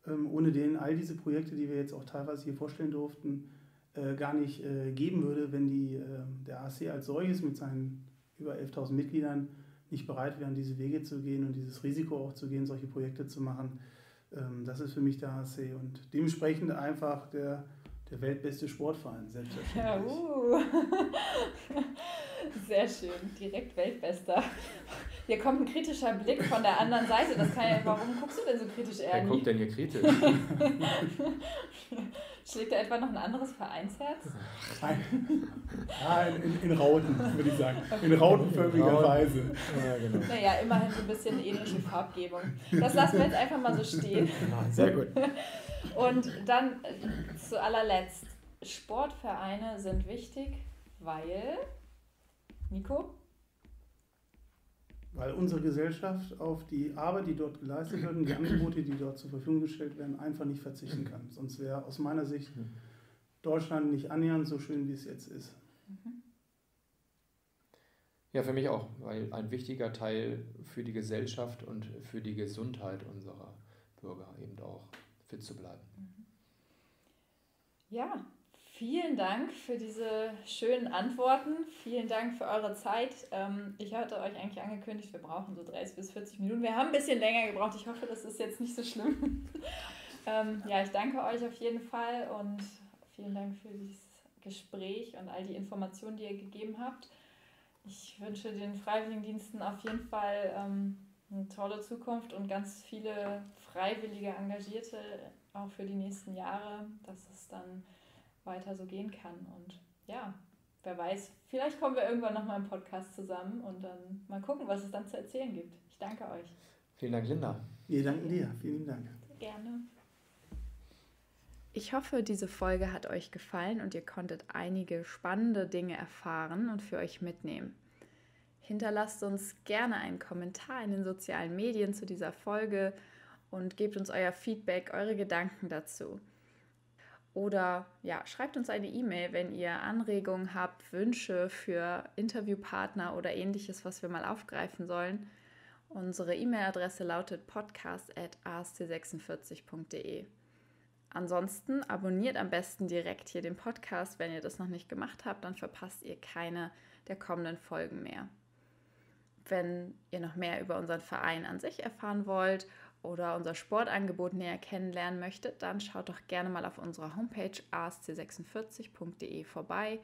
ähm, ohne den all diese Projekte, die wir jetzt auch teilweise hier vorstellen durften, äh, gar nicht äh, geben würde, wenn die, ähm, der AC als solches mit seinen über 11.000 Mitgliedern nicht bereit wären, diese Wege zu gehen und dieses Risiko auch zu gehen, solche Projekte zu machen. Ähm, das ist für mich der AC und dementsprechend einfach der, der weltbeste Sportverein, selbstverständlich. Ja, uh. Sehr schön, direkt Weltbester. Hier kommt ein kritischer Blick von der anderen Seite. Das kann ja, warum guckst du denn so kritisch, Ernie? Wer guckt denn hier kritisch? Schlägt da etwa noch ein anderes Vereinsherz? Nein. Ja, in, in, Rauten, würde ich sagen. In rautenförmiger Rauten. Weise. Ja, genau. Naja, immerhin so ein bisschen ähnliche Farbgebung. Das lassen wir jetzt einfach mal so stehen. Ja, sehr gut. Und dann äh, zu allerletzt. Sportvereine sind wichtig, weil Nico? Weil unsere Gesellschaft auf die Arbeit, die dort geleistet wird und die Angebote, die dort zur Verfügung gestellt werden, einfach nicht verzichten kann. Sonst wäre aus meiner Sicht Deutschland nicht annähernd so schön, wie es jetzt ist. Ja, für mich auch, weil ein wichtiger Teil für die Gesellschaft und für die Gesundheit unserer Bürger eben auch fit zu bleiben. Ja, Vielen Dank für diese schönen Antworten. Vielen Dank für eure Zeit. Ähm, ich hatte euch eigentlich angekündigt, wir brauchen so 30 bis 40 Minuten. Wir haben ein bisschen länger gebraucht. Ich hoffe, das ist jetzt nicht so schlimm. Ähm, ja, ich danke euch auf jeden Fall und vielen Dank für dieses Gespräch und all die Informationen, die ihr gegeben habt. Ich wünsche den Freiwilligendiensten auf jeden Fall ähm, eine tolle Zukunft und ganz viele freiwillige Engagierte auch für die nächsten Jahre, dass es dann weiter so gehen kann. Und ja, wer weiß, vielleicht kommen wir irgendwann nochmal im Podcast zusammen und dann mal gucken, was es dann zu erzählen gibt. Ich danke euch. Vielen Dank, Linda. Wir danken dir. Vielen Dank. Sehr gerne. Ich hoffe, diese Folge hat euch gefallen und ihr konntet einige spannende Dinge erfahren und für euch mitnehmen. Hinterlasst uns gerne einen Kommentar in den sozialen Medien zu dieser Folge und gebt uns euer Feedback, eure Gedanken dazu. Oder ja, schreibt uns eine E-Mail, wenn ihr Anregungen habt, Wünsche für Interviewpartner oder ähnliches, was wir mal aufgreifen sollen. Unsere E-Mail-Adresse lautet podcast.ast46.de. Ansonsten abonniert am besten direkt hier den Podcast. Wenn ihr das noch nicht gemacht habt, dann verpasst ihr keine der kommenden Folgen mehr. Wenn ihr noch mehr über unseren Verein an sich erfahren wollt oder unser Sportangebot näher kennenlernen möchtet, dann schaut doch gerne mal auf unserer Homepage asc46.de vorbei.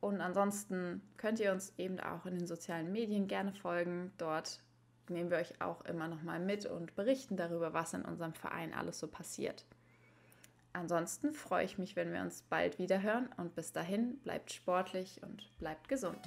Und ansonsten könnt ihr uns eben auch in den sozialen Medien gerne folgen. Dort nehmen wir euch auch immer noch mal mit und berichten darüber, was in unserem Verein alles so passiert. Ansonsten freue ich mich, wenn wir uns bald wieder hören und bis dahin bleibt sportlich und bleibt gesund.